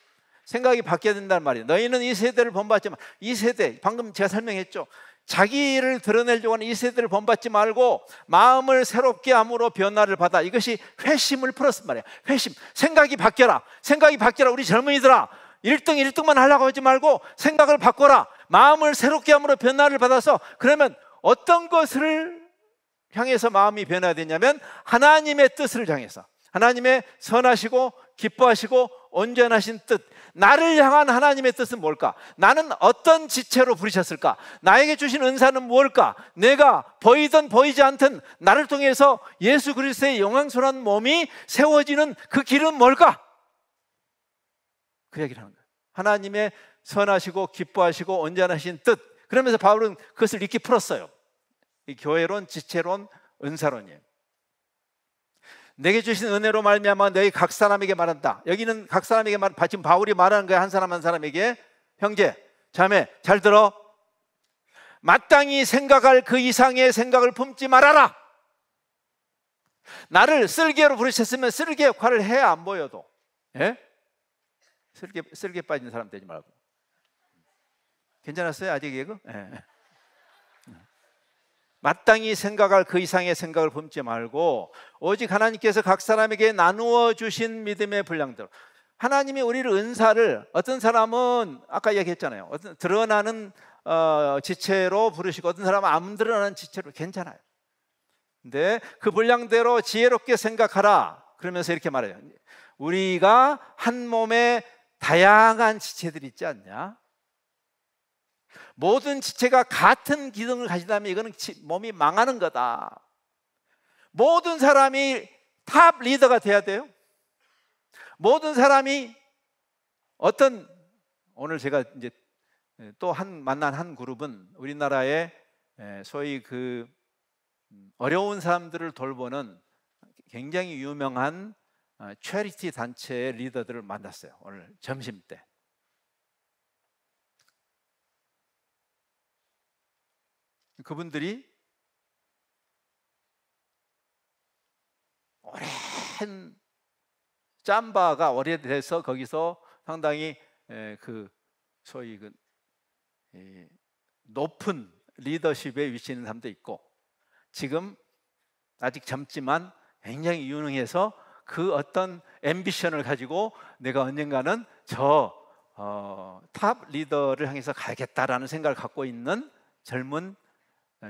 생각이 바뀌어야 된다는 말이에요. 너희는 이 세대를 본받지만 이 세대 방금 제가 설명했죠. 자기를 드러내려고 하는 이 세대를 본받지 말고 마음을 새롭게 함으로 변화를 받아. 이것이 회심을 풀었단 말이야. 회심. 생각이 바뀌어라. 생각이 바뀌어라. 우리 젊은이들아. 1등 1등만 하려고 하지 말고 생각을 바꿔라. 마음을 새롭게 함으로 변화를 받아서 그러면 어떤 것을 향해서 마음이 변화되냐면 하나님의 뜻을 향해서 하나님의 선하시고 기뻐하시고 온전하신 뜻 나를 향한 하나님의 뜻은 뭘까? 나는 어떤 지체로 부르셨을까? 나에게 주신 은사는 뭘까? 내가 보이든 보이지 않든 나를 통해서 예수 그리스도의 영광스러운 몸이 세워지는 그 길은 뭘까? 그 얘기를 하는 거예요. 하나님의 선하시고 기뻐하시고 온전하신 뜻. 그러면서 바울은 그것을 이렇게 풀었어요. 이 교회론, 지체론, 은사론이에요. 내게 주신 은혜로 말미암아 너희 각 사람에게 말한다. 여기는 각 사람에게 말, 지금 바울이 말하는 거야 한 사람 한 사람에게 형제, 자매 잘 들어. 마땅히 생각할 그 이상의 생각을 품지 말아라. 나를 쓸개로 부르셨으면 쓸개 역할을 해안 보여도, 예? 쓸개 쓸개 빠진 사람 되지 말고. 괜찮았어요 아직 이거? 예. 마땅히 생각할 그 이상의 생각을 품지 말고 오직 하나님께서 각 사람에게 나누어 주신 믿음의 분량대로 하나님이 우리를 은사를 어떤 사람은 아까 얘기했잖아요. 어떤 드러나는 어, 지체로 부르시고 어떤 사람은 안 드러나는 지체로 괜찮아요. 근데 그 분량대로 지혜롭게 생각하라. 그러면서 이렇게 말해요. 우리가 한 몸에 다양한 지체들이 있지 않냐? 모든 지체가 같은 기능을 가진다면 이거는 몸이 망하는 거다. 모든 사람이 top 리더가 돼야 돼요. 모든 사람이 어떤 오늘 제가 이제 또 한 만난 한 그룹은 우리나라의 소위 그 어려운 사람들을 돌보는 굉장히 유명한 체리티 단체의 리더들을 만났어요. 오늘 점심 때. 그분들이 큰 짬바가 오래돼서 거기서 상당히 에, 그 소위 그 이, 높은 리더십에 위치해 있는 사람도 있고 지금 아직 젊지만 굉장히 유능해서 그 어떤 ambition을 가지고 내가 언젠가는 저 어, top 리더를 향해서 가야겠다라는 생각을 갖고 있는 젊은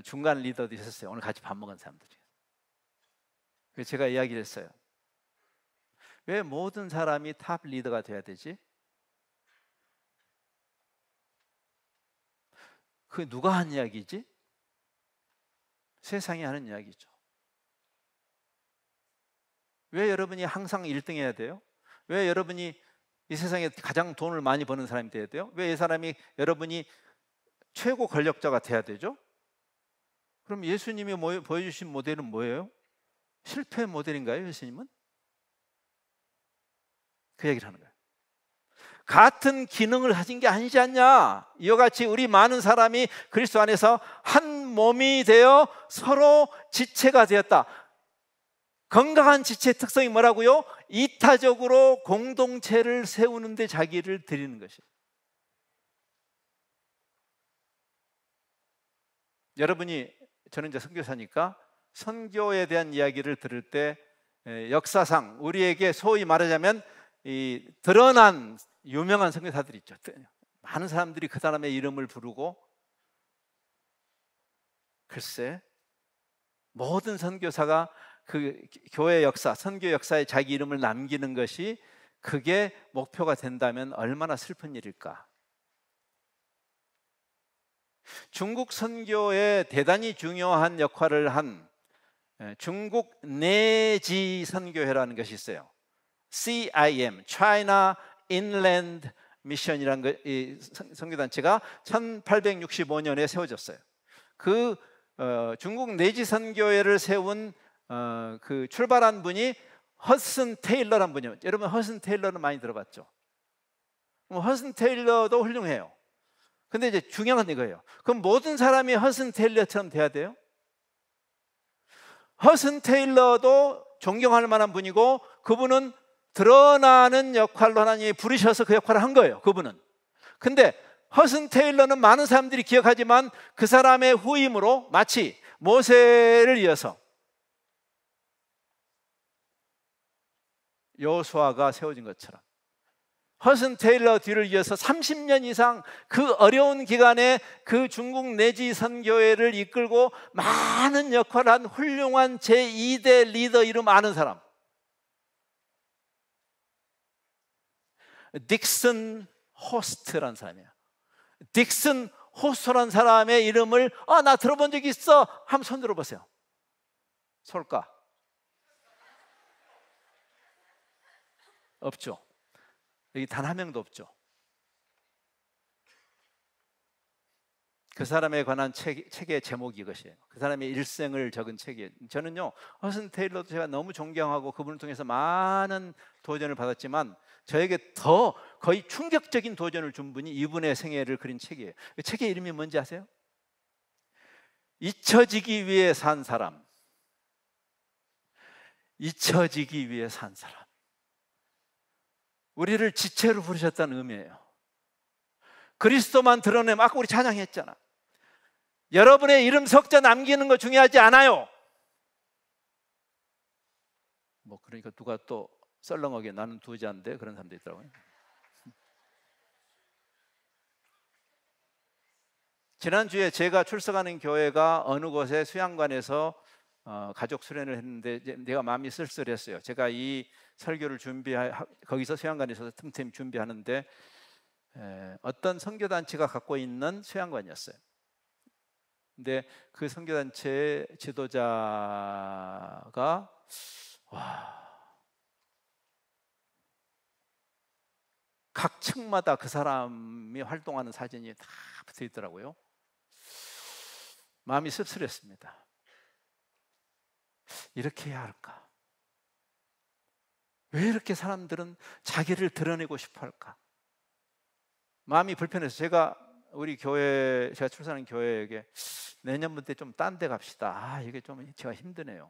중간 리더도 있었어요. 오늘 같이 밥 먹은 사람들 중에. 그래서 제가 이야기를 했어요. 왜 모든 사람이 top 리더가 돼야 되지? 그 누가 한 이야기지? 세상이 하는 이야기죠. 왜 여러분이 항상 1등 해야 돼요? 왜 여러분이 이 세상에 가장 돈을 많이 버는 사람이 돼야 돼요? 왜 이 사람이 여러분이 최고 권력자가 돼야 되죠? 그럼 예수님이 뭐- 보여주신 모델은 뭐예요? 실패 모델인가요, 예수님은? 그 얘기를 하는 거예요. 같은 기능을 가진 게 아니지 않냐? 이와 같이 우리 많은 사람이 그리스도 안에서 한 몸이 되어 서로 지체가 되었다. 건강한 지체의 특성이 뭐라고요? 이타적으로 공동체를 세우는데 자기를 드리는 것이. 여러분이 저는 이제 선교사니까 선교에 대한 이야기를 들을 때 에, 역사상 우리에게 소위 말하자면 이 드러난 유명한 선교사들이 있죠. 많은 사람들이 그 사람의 이름을 부르고 글쎄 모든 선교사가 그 교회 역사, 선교 역사에 자기 이름을 남기는 것이 그게 목표가 된다면 얼마나 슬픈 일일까? 중국 선교에 대단히 중요한 역할을 한 예, 중국 내지 선교회라는 것이 있어요. CIM, China Inland Mission이라는 거, 이 선교단체가 1865년에 세워졌어요. 그 어, 중국 내지 선교회를 세운 어, 그 출발한 분이 허슨 테일러란 분이요. 여러분 허슨 테일러는 많이 들어봤죠? 뭐 허슨 테일러도 훌륭해요. 근데 이제 중요한 건 이거예요. 그럼 모든 사람이 허슨 테일러처럼 돼야 돼요? 허슨 테일러도 존경할 만한 분이고 그분은 드러나는 역할로 하나님이 부르셔서 그 역할을 한 거예요. 그분은. 근데 허슨 테일러는 많은 사람들이 기억하지만 그 사람의 후임으로 마치 모세를 이어서 여호수아가 세워진 것처럼 허슨 테일러 뒤를 이어서 30년 이상 그 어려운 기간에 그 중국 내지 선교회를 이끌고 많은 역할을 한 훌륭한 제2대 리더 이름 아는 사람. 딕슨 호스트라는 사람이야. 딕슨 호스트라는 사람의 이름을 아 나 들어본 적 있어. 한번 손 들어 보세요. 솔까? 없죠 여기 단 한 명도 없죠. 그 사람에 관한 책, 책의 제목이 이것이에요. 그 사람의 일생을 적은 책이에요. 저는요, 허슨 테일러도 제가 너무 존경하고 그분을 통해서 많은 도전을 받았지만 저에게 더 거의 충격적인 도전을 준 분이 이분의 생애를 그린 책이에요. 그 책의 이름이 뭔지 아세요? 잊혀지기 위해 산 사람. 잊혀지기 위해 산 사람. 우리를 지체로 부르셨다는 의미예요. 그리스도만 드러내면 아까 우리 찬양했잖아. 여러분의 이름 석자 남기는 거 중요하지 않아요. 뭐 그러니까 누가 또 썰렁하게 나는 두 자인데 그런 사람도 있더라고요. 지난주에 제가 출석하는 교회가 어느 곳에 수양관에서 어, 가족 수련을 했는데 내가 마음이 쓸쓸했어요. 제가 이 설교를 준비하 거기서 수양관에서 틈틈 준비하는데 에, 어떤 선교 단체가 갖고 있는 수양관이었어요. 근데 그 선교 단체 지도자가 와. 각 층마다 그 사람이 활동하는 사진이 다 붙어 있더라고요. 마음이 씁쓸했습니다. 이렇게 해야 할까? 왜 이렇게 사람들은 자기를 드러내고 싶어 할까? 마음이 불편해서 제가 우리 교회 제가 출산한 교회에게 내년부터 좀 딴 데 갑시다. 아, 이게 좀 제가 힘드네요.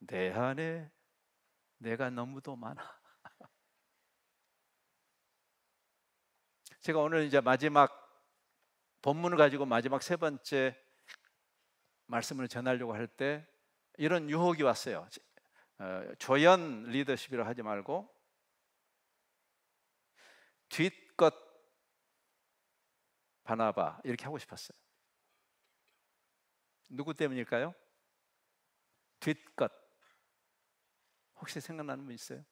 내 안에 내가 너무도 많아. 제가 오늘 이제 마지막 본문을 가지고 마지막 세 번째 말씀을 전하려고 할 때 이런 유혹이 왔어요. 어, 조연 리더십이라 하지 말고 뒷것 바나바 이렇게 하고 싶었어요. 누구 때문일까요? 뒷것 혹시 생각나는 분 있어요?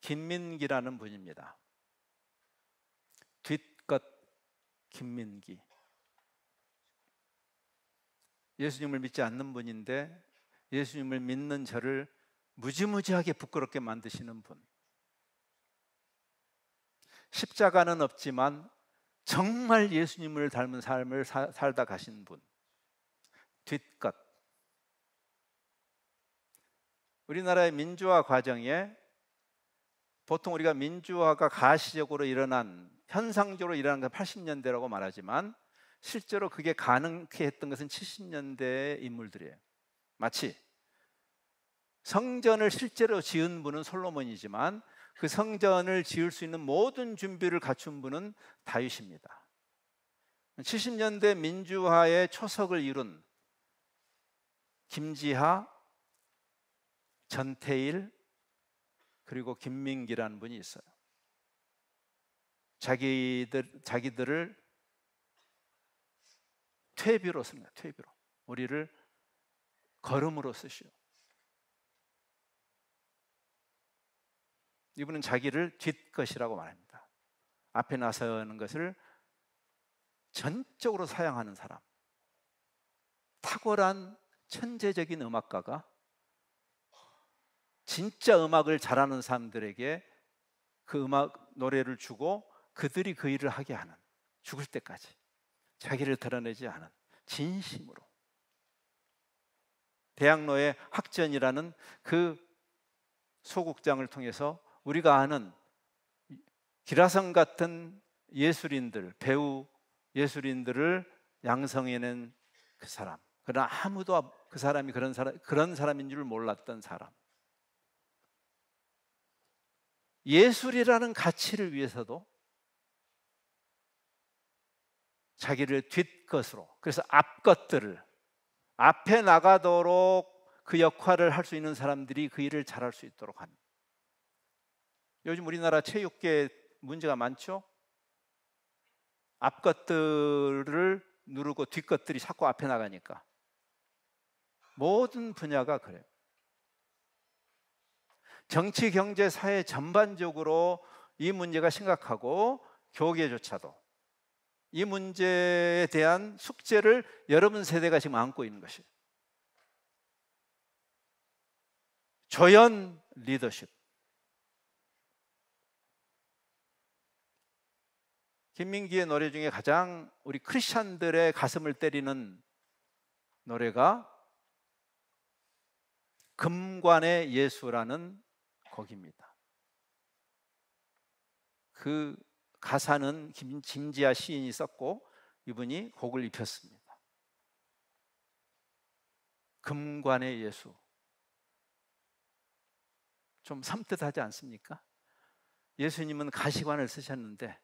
김민기라는 분입니다. 뒷것 김민기. 예수님을 믿지 않는 분인데 예수님을 믿는 저를 무지무지하게 부끄럽게 만드시는 분. 십자가는 없지만 정말 예수님을 닮은 삶을 사- 살다 가신 분. 뒷것. 우리나라의 민주화 과정에 보통 우리가 민주화가 가시적으로 일어난 현상적으로 일어난 건 80년대라고 말하지만 실제로 그게 가능케 했던 것은 70년대의 인물들이에요. 마치 성전을 실제로 지은 분은 솔로몬이지만 그 성전을 지을 수 있는 모든 준비를 갖춘 분은 다윗입니다. 70년대 민주화의 초석을 이룬 김지하, 전태일 그리고 김민기라는 분이 있어요. 자기들 자기들을 퇴비로 씁니다. 퇴비로 우리를 걸음으로 쓰시오. 이분은 자기를 뒷것이라고 말합니다. 앞에 나서는 것을 전적으로 사양하는 사람. 탁월한 천재적인 음악가가 진짜 음악을 잘하는 사람들에게 그 음악 노래를 주고 그들이 그 일을 하게 하는 죽을 때까지 자기를 드러내지 않은 진심으로 대학로의 학전이라는 그 소극장을 통해서 우리가 아는 기라성 같은 예술인들, 배우 예술인들을 양성해낸 그 사람. 그러나 아무도 그 사람이 그런 사람 그런 사람인 줄 몰랐던 사람. 예술이라는 가치를 위해서도 자기를 뒷것으로 그래서 앞것들을 앞에 나가도록 그 역할을 할 수 있는 사람들이 그 일을 잘할 수 있도록 하는 요즘 우리나라 체육계 문제가 많죠. 앞 것들을 누르고 뒷 것들이 자꾸 앞에 나가니까 모든 분야가 그래요. 정치, 경제, 사회 전반적으로 이 문제가 심각하고 교계조차도 이 문제에 대한 숙제를 여러분 세대가 지금 안고 있는 것이에요. 조연 리더십. 김민기의 노래 중에 가장 우리 크리스천들의 가슴을 때리는 노래가 금관의 예수라는 곡입니다. 그 가사는 김, 김지아 시인이 썼고 이분이 곡을 입혔습니다. 금관의 예수. 좀 섬뜩하지 않습니까? 예수님은 가시관을 쓰셨는데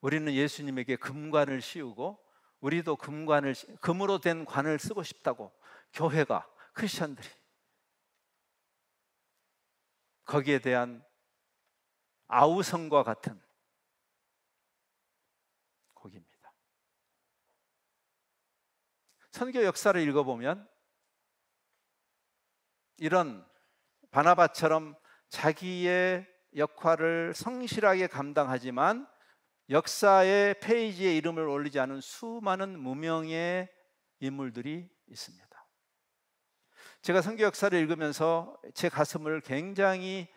우리는 예수님에게 금관을 씌우고 우리도 금관을 금으로 된 관을 쓰고 싶다고 교회가 크리스천들이 거기에 대한 아우성과 같은 곡입니다. 선교 역사를 읽어보면 이런 바나바처럼 자기의 역할을 성실하게 감당하지만 역사의 페이지에 이름을 올리지 않은 수많은 무명의 인물들이 있습니다. 제가 성교 역사를 읽으면서 제 가슴을 굉장히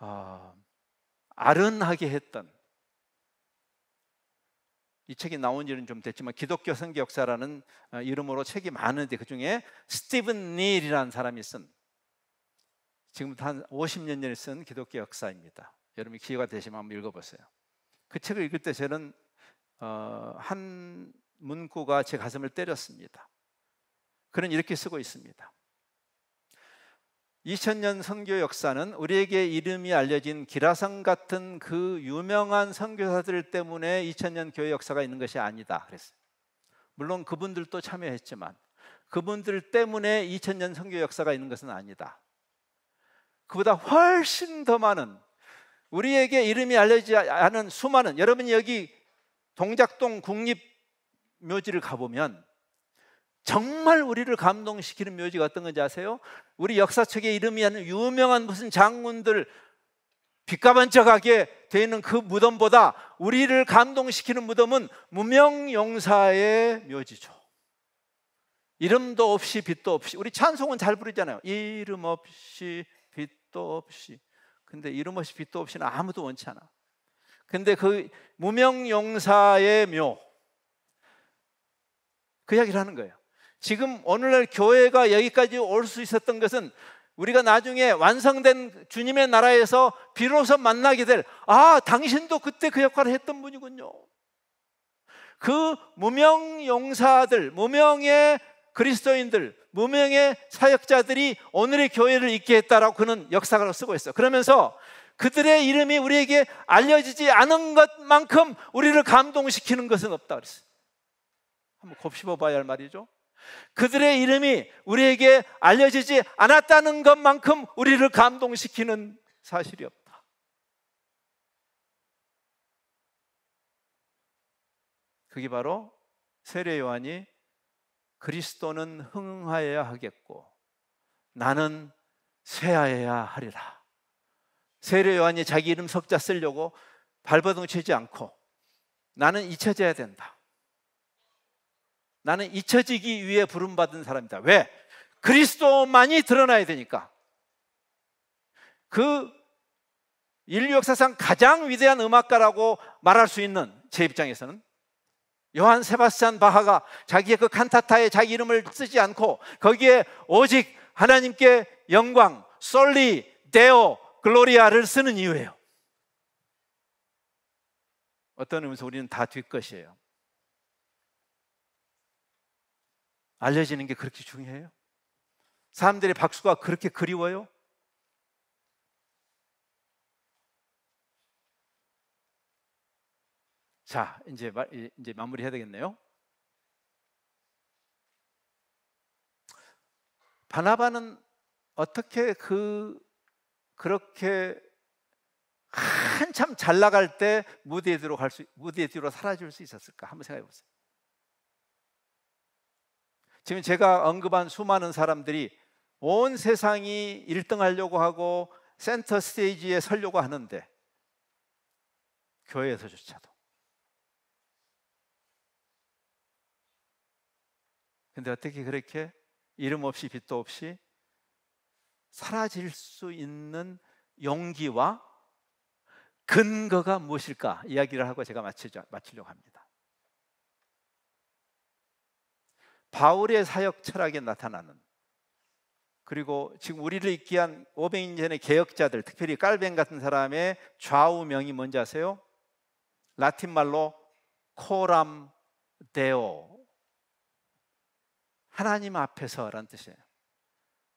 어, 아른하게 했던 이 책이 나온 지는 좀 됐지만 기독교 성교 역사라는 어, 이름으로 책이 많은데 그 중에 스티븐 닐이라는 사람이 쓴 지금부터 한 50년 전에 쓴 기독교 역사입니다. 여러분이 기회가 되시면 한번 읽어보세요. 그 책을 읽을 때 저는 어, 한 문구가 제 가슴을 때렸습니다. 그는 이렇게 쓰고 있습니다. 2000년 선교 역사는 우리에게 이름이 알려진 기라성 같은 그 유명한 선교사들 때문에 2000년 교회 역사가 있는 것이 아니다. 그랬어요. 물론 그분들도 참여했지만 그분들 때문에 2000년 선교 역사가 있는 것은 아니다. 그보다 훨씬 더 많은 우리에게 이름이 알려지지 않은 수많은 여러분이 여기 동작동 국립 묘지를 가보면 정말 우리를 감동시키는 묘지가 어떤 건지 아세요? 우리 역사책에 이름이 하는 유명한 무슨 장군들 빛가반짝하게 되어 있는 그 무덤보다 우리를 감동시키는 무덤은 무명용사의 묘지죠. 이름도 없이 빛도 없이 우리 찬송은 잘 부르잖아요. 이름 없이 빛도 없이. 근데 이름 없이 빛도 없이는 아무도 원치 않아. 근데 그 무명용사의 묘. 그 이야기를 하는 거예요. 지금 오늘날 교회가 여기까지 올 수 있었던 것은 우리가 나중에 완성된 주님의 나라에서 비로소 만나게 될, 아, 당신도 그때 그 역할을 했던 분이군요. 그 무명 용사들, 무명의 그리스도인들, 무명의 사역자들이 오늘의 교회를 있게 했다라고 그는 역사가로 쓰고 있어요. 그러면서 그들의 이름이 우리에게 알려지지 않은 것만큼 우리를 감동시키는 것은 없다 그랬어요. 한번 곱씹어 봐야 할 말이죠. 그들의 이름이 우리에게 알려지지 않았다는 것만큼 우리를 감동시키는 사실이 없다. 그게 바로 세례 요한이 그리스도는 흥하여야 하겠고 나는 쇠하여야 하리라. 세례 요한이 자기 이름 석자 쓰려고 발버둥 치지 않고 나는 잊혀져야 된다. 나는 잊혀지기 위해 부름받은 사람이다. 왜? 그리스도만이 드러나야 되니까. 그 인류 역사상 가장 위대한 음악가라고 말할 수 있는 제 입장에서는 요한 세바스찬 바하가 자기의 그 칸타타에 자기 이름을 쓰지 않고 거기에 오직 하나님께 영광, Soli, Deo, Gloria를 쓰는 이유예요. 어떤 의미에서 우리는 다 뒷것이에요. 알려지는 게 그렇게 중요해요? 사람들의 박수가 그렇게 그리워요? 자, 이제 이제 마무리해야 되겠네요. 바나바는 어떻게 그 그렇게 한참 잘 나갈 때 무대 뒤로 갈 수, 무대 뒤로 사라질 수 있었을까? 한번 생각해 보세요. 지금 제가 언급한 수많은 사람들이 온 세상이 1등 하려고 하고 센터 스테이지에 서려고 하는데 교회에서조차도 근데 어떻게 그렇게 이름 없이 빛도 없이 사라질 수 있는 용기와 근거가 무엇일까 이야기를 하고 제가 마치려, 마치려고 합니다. 바울의 사역 철학에 나타나는 그리고 지금 우리를 있게 한 500년 전의 개혁자들 특별히 깔벤 같은 사람의 좌우명이 뭔지 아세요? 라틴 말로 코람 데오 하나님 앞에서라는 뜻이에요.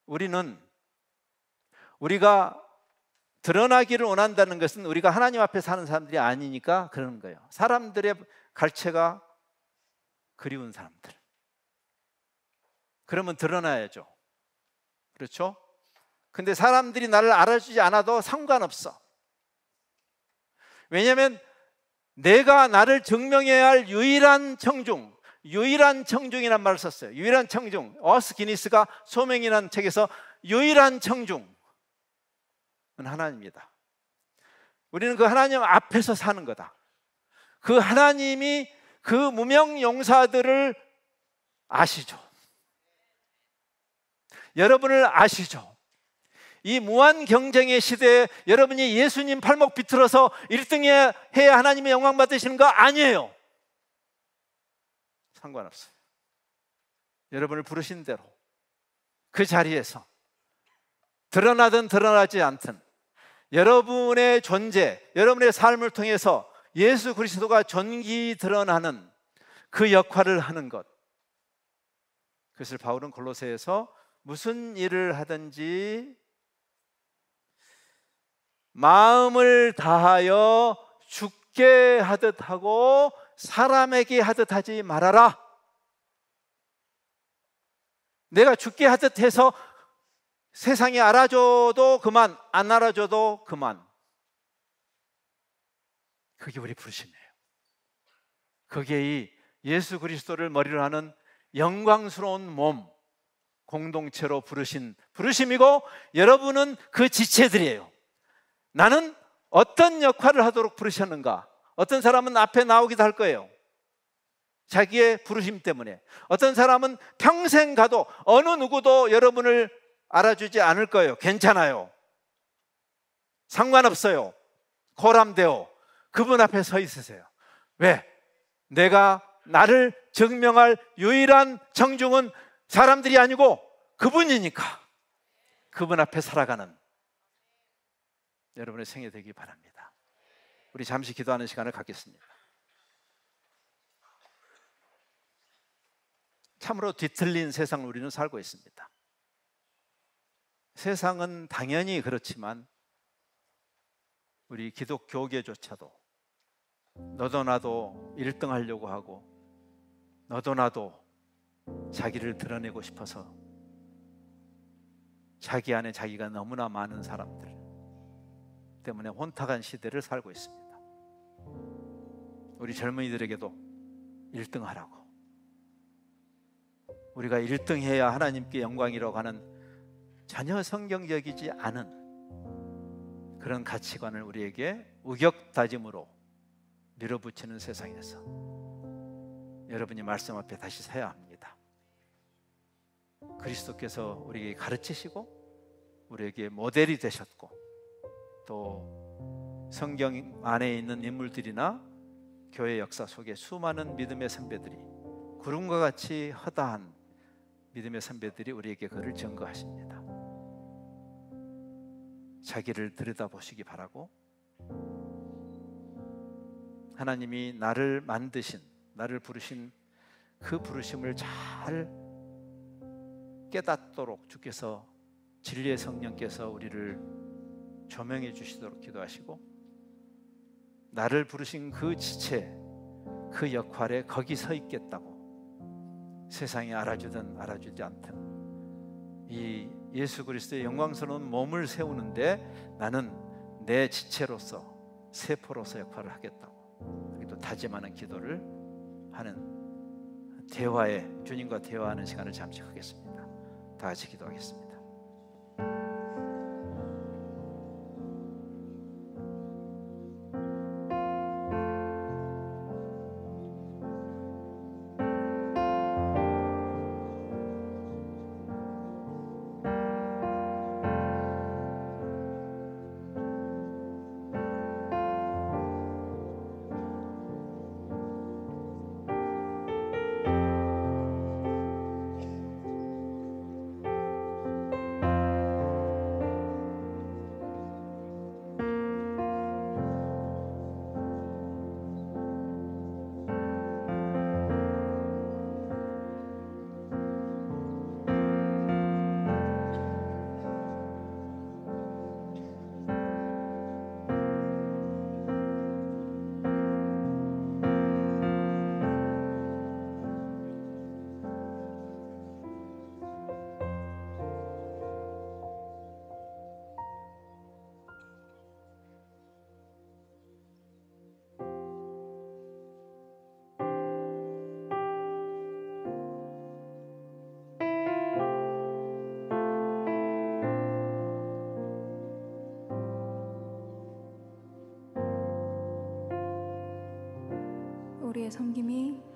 우리는 우리가 드러나기를 원한다는 것은 우리가 하나님 앞에 사는 사람들이 아니니까 그러는 거예요. 사람들의 갈채가 그리운 사람들. 그러면 드러나야죠. 그렇죠? 근데 사람들이 나를 알아주지 않아도 상관없어. 왜냐하면 내가 나를 증명해야 할 유일한 청중, 유일한 청중이란 말을 썼어요. 유일한 청중. 어스 기니스가 소명이라는 책에서 유일한 청중은 하나님입니다. 우리는 그 하나님 앞에서 사는 거다. 그 하나님이 그 무명 용사들을 아시죠. 여러분을 아시죠. 이 무한 경쟁의 시대에 여러분이 예수님 팔목 비틀어서 1등 해야 하나님의 영광 받으시는 거 아니에요. 상관없어요. 여러분을 부르신 대로 그 자리에서 드러나든 드러나지 않든 여러분의 존재, 여러분의 삶을 통해서 예수 그리스도가 존귀 드러나는 그 역할을 하는 것. 그것을 바울은 골로새에서 무슨 일을 하든지 마음을 다하여 죽게 하듯 하고 사람에게 하듯 하지 말아라. 내가 죽게 하듯 해서 세상이 알아줘도 그만, 안 알아줘도 그만. 그게 우리 부르심이에요. 그게 이 예수 그리스도를 머리로 하는 영광스러운 몸, 공동체로 부르신 부르심이고 여러분은 그 지체들이에요. 나는 어떤 역할을 하도록 부르셨는가? 어떤 사람은 앞에 나오기도 할 거예요. 자기의 부르심 때문에. 어떤 사람은 평생 가도 어느 누구도 여러분을 알아주지 않을 거예요. 괜찮아요. 상관없어요. 고람되어 그분 앞에 서 있으세요. 왜? 내가 나를 증명할 유일한 청중은 사람들이 아니고 그분이니까 그분 앞에 살아가는 여러분의 생애 되기 바랍니다. 우리 잠시 기도하는 시간을 갖겠습니다. 참으로 뒤틀린 세상을 우리는 살고 있습니다. 세상은 당연히 그렇지만 우리 기독교계조차도 너도 나도 1등 하려고 하고 너도 나도 자기를 드러내고 싶어서 자기 안에 자기가 너무나 많은 사람들 때문에 혼탁한 시대를 살고 있습니다. 우리 젊은이들에게도 1등 하라고. 우리가 1등 해야 하나님께 영광이라고 하는 전혀 성경적이지 않은 그런 가치관을 우리에게 우격다짐으로 밀어붙이는 세상에서 여러분이 말씀 앞에 다시 서야 합니다. 그리스도께서 우리에게 가르치시고 우리에게 모델이 되셨고 또 성경 안에 있는 인물들이나 교회 역사 속에 수많은 믿음의 선배들이 구름과 같이 허다한 믿음의 선배들이 우리에게 그를 증거하십니다. 자기를 들여다보시기 바라고 하나님이 나를 만드신 나를 부르신 그 부르심을 잘 깨닫도록 주께서 진리의 성령께서 우리를 조명해 주시도록 기도하시고 나를 부르신 그 지체 그 역할에 거기 서 있겠다고 세상이 알아주든 알아주지 않든 이 예수 그리스도의 영광스러운 몸을 세우는데 나는 내 지체로서 세포로서 역할을 하겠다고 또 다짐하는 기도를 하는 대화에 주님과 대화하는 시간을 잠시 갖겠습니다. 다 같이 기도하겠습니다. 섬김이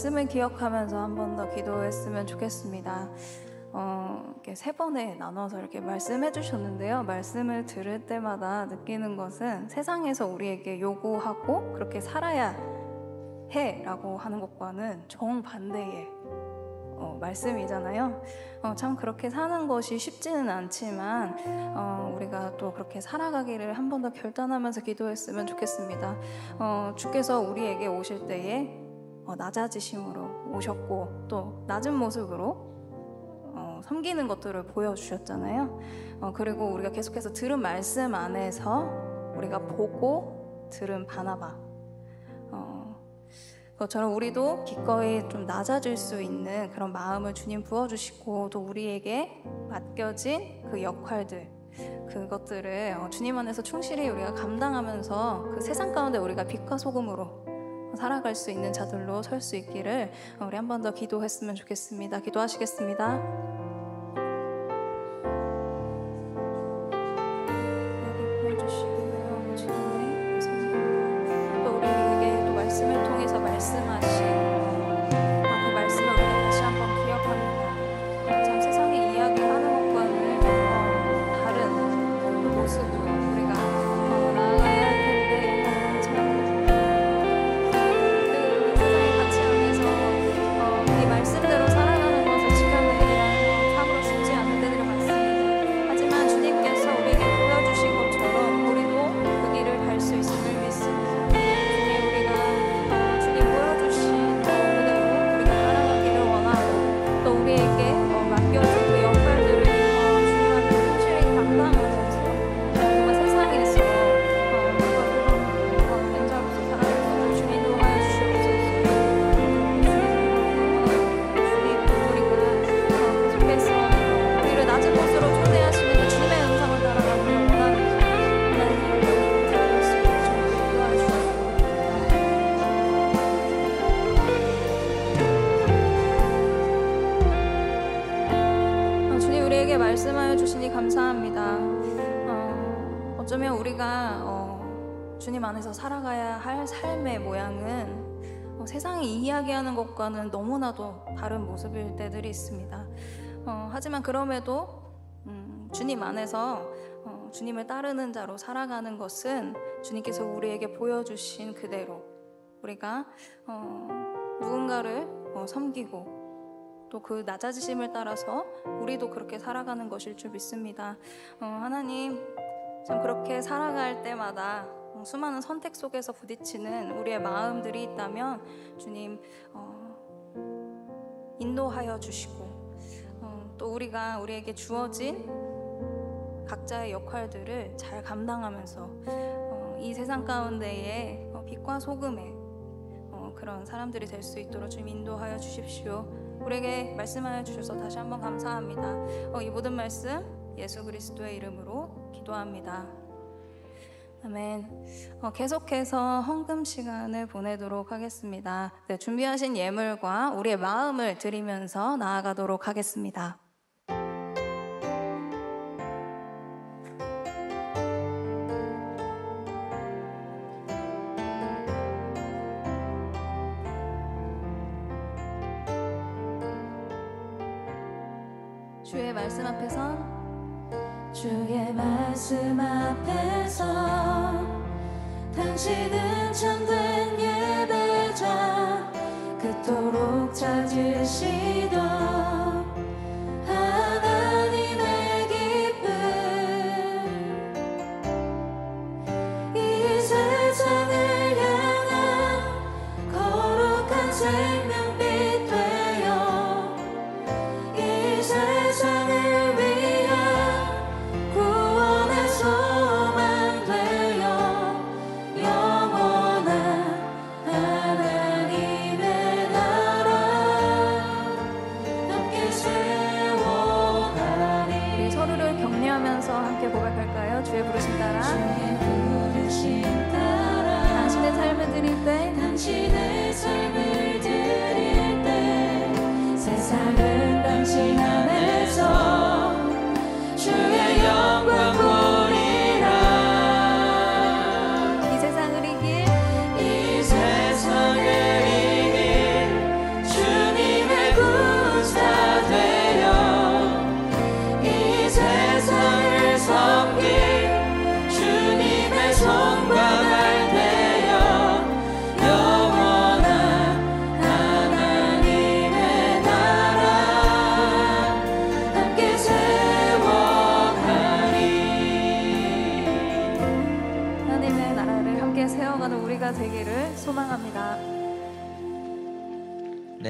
말씀을 기억하면서 한 번 더 기도했으면 좋겠습니다. 어, 이렇게 세 번에 나눠서 이렇게 말씀해 주셨는데요. 말씀을 들을 때마다 느끼는 것은 세상에서 우리에게 요구하고 그렇게 살아야 해라고 하는 것과는 정반대의 어, 말씀이잖아요. 어, 참 그렇게 사는 것이 쉽지는 않지만 어, 우리가 또 그렇게 살아가기를 한 번 더 결단하면서 기도했으면 좋겠습니다. 어, 주께서 우리에게 오실 때에 어, 낮아지심으로 오셨고 음. 또 낮은 모습으로 어, 섬기는 것들을 보여주셨잖아요. 어, 그리고 우리가 계속해서 들은 말씀 안에서 우리가 보고 들은 바나바. 어, 그것처럼 우리도 기꺼이 좀 낮아질 수 있는 그런 마음을 주님 부어주시고 또 우리에게 맡겨진 그 역할들 그것들을 어, 주님 안에서 충실히 우리가 감당하면서 그 세상 가운데 우리가 빛과 소금으로 살아갈 수 있는 자들로 설 수 있기를 어, 우리 한 번 더 기도했으면 좋겠습니다. 기도하시겠습니다. 말씀을 통해서 말씀하신 우리에게 말씀하여 주시니 감사합니다. 어, 어쩌면 우리가 어, 주님 안에서 살아가야 할 삶의 모양은 어, 세상이 이야기하는 것과는 너무나도 다른 모습일 때들이 있습니다. 어, 하지만 그럼에도 음, 주님 안에서 어, 주님을 따르는 자로 살아가는 것은 주님께서 우리에게 보여주신 그대로 우리가 어, 누군가를 어, 섬기고 또 그 낮아지심을 따라서 우리도 그렇게 살아가는 것일 줄 믿습니다. 어, 하나님, 참 그렇게 살아갈 때마다 어, 수많은 선택 속에서 부딪히는 우리의 마음들이 있다면 주님 어, 인도하여 주시고 어, 또 우리가 우리에게 주어진 각자의 역할들을 잘 감당하면서 어, 이 세상 가운데에 어, 빛과 소금의 어, 그런 사람들이 될 수 있도록 좀 인도하여 주십시오. 우리에게 말씀하여 주셔서 다시 한번 감사합니다. 어, 이 모든 말씀 예수 그리스도의 이름으로 기도합니다. 아멘. 어, 계속해서 헌금 시간을 보내도록 하겠습니다. 네, 준비하신 예물과 우리의 마음을 드리면서 나아가도록 하겠습니다. 말씀 앞에선 주의 말씀 앞에서 당신은 참된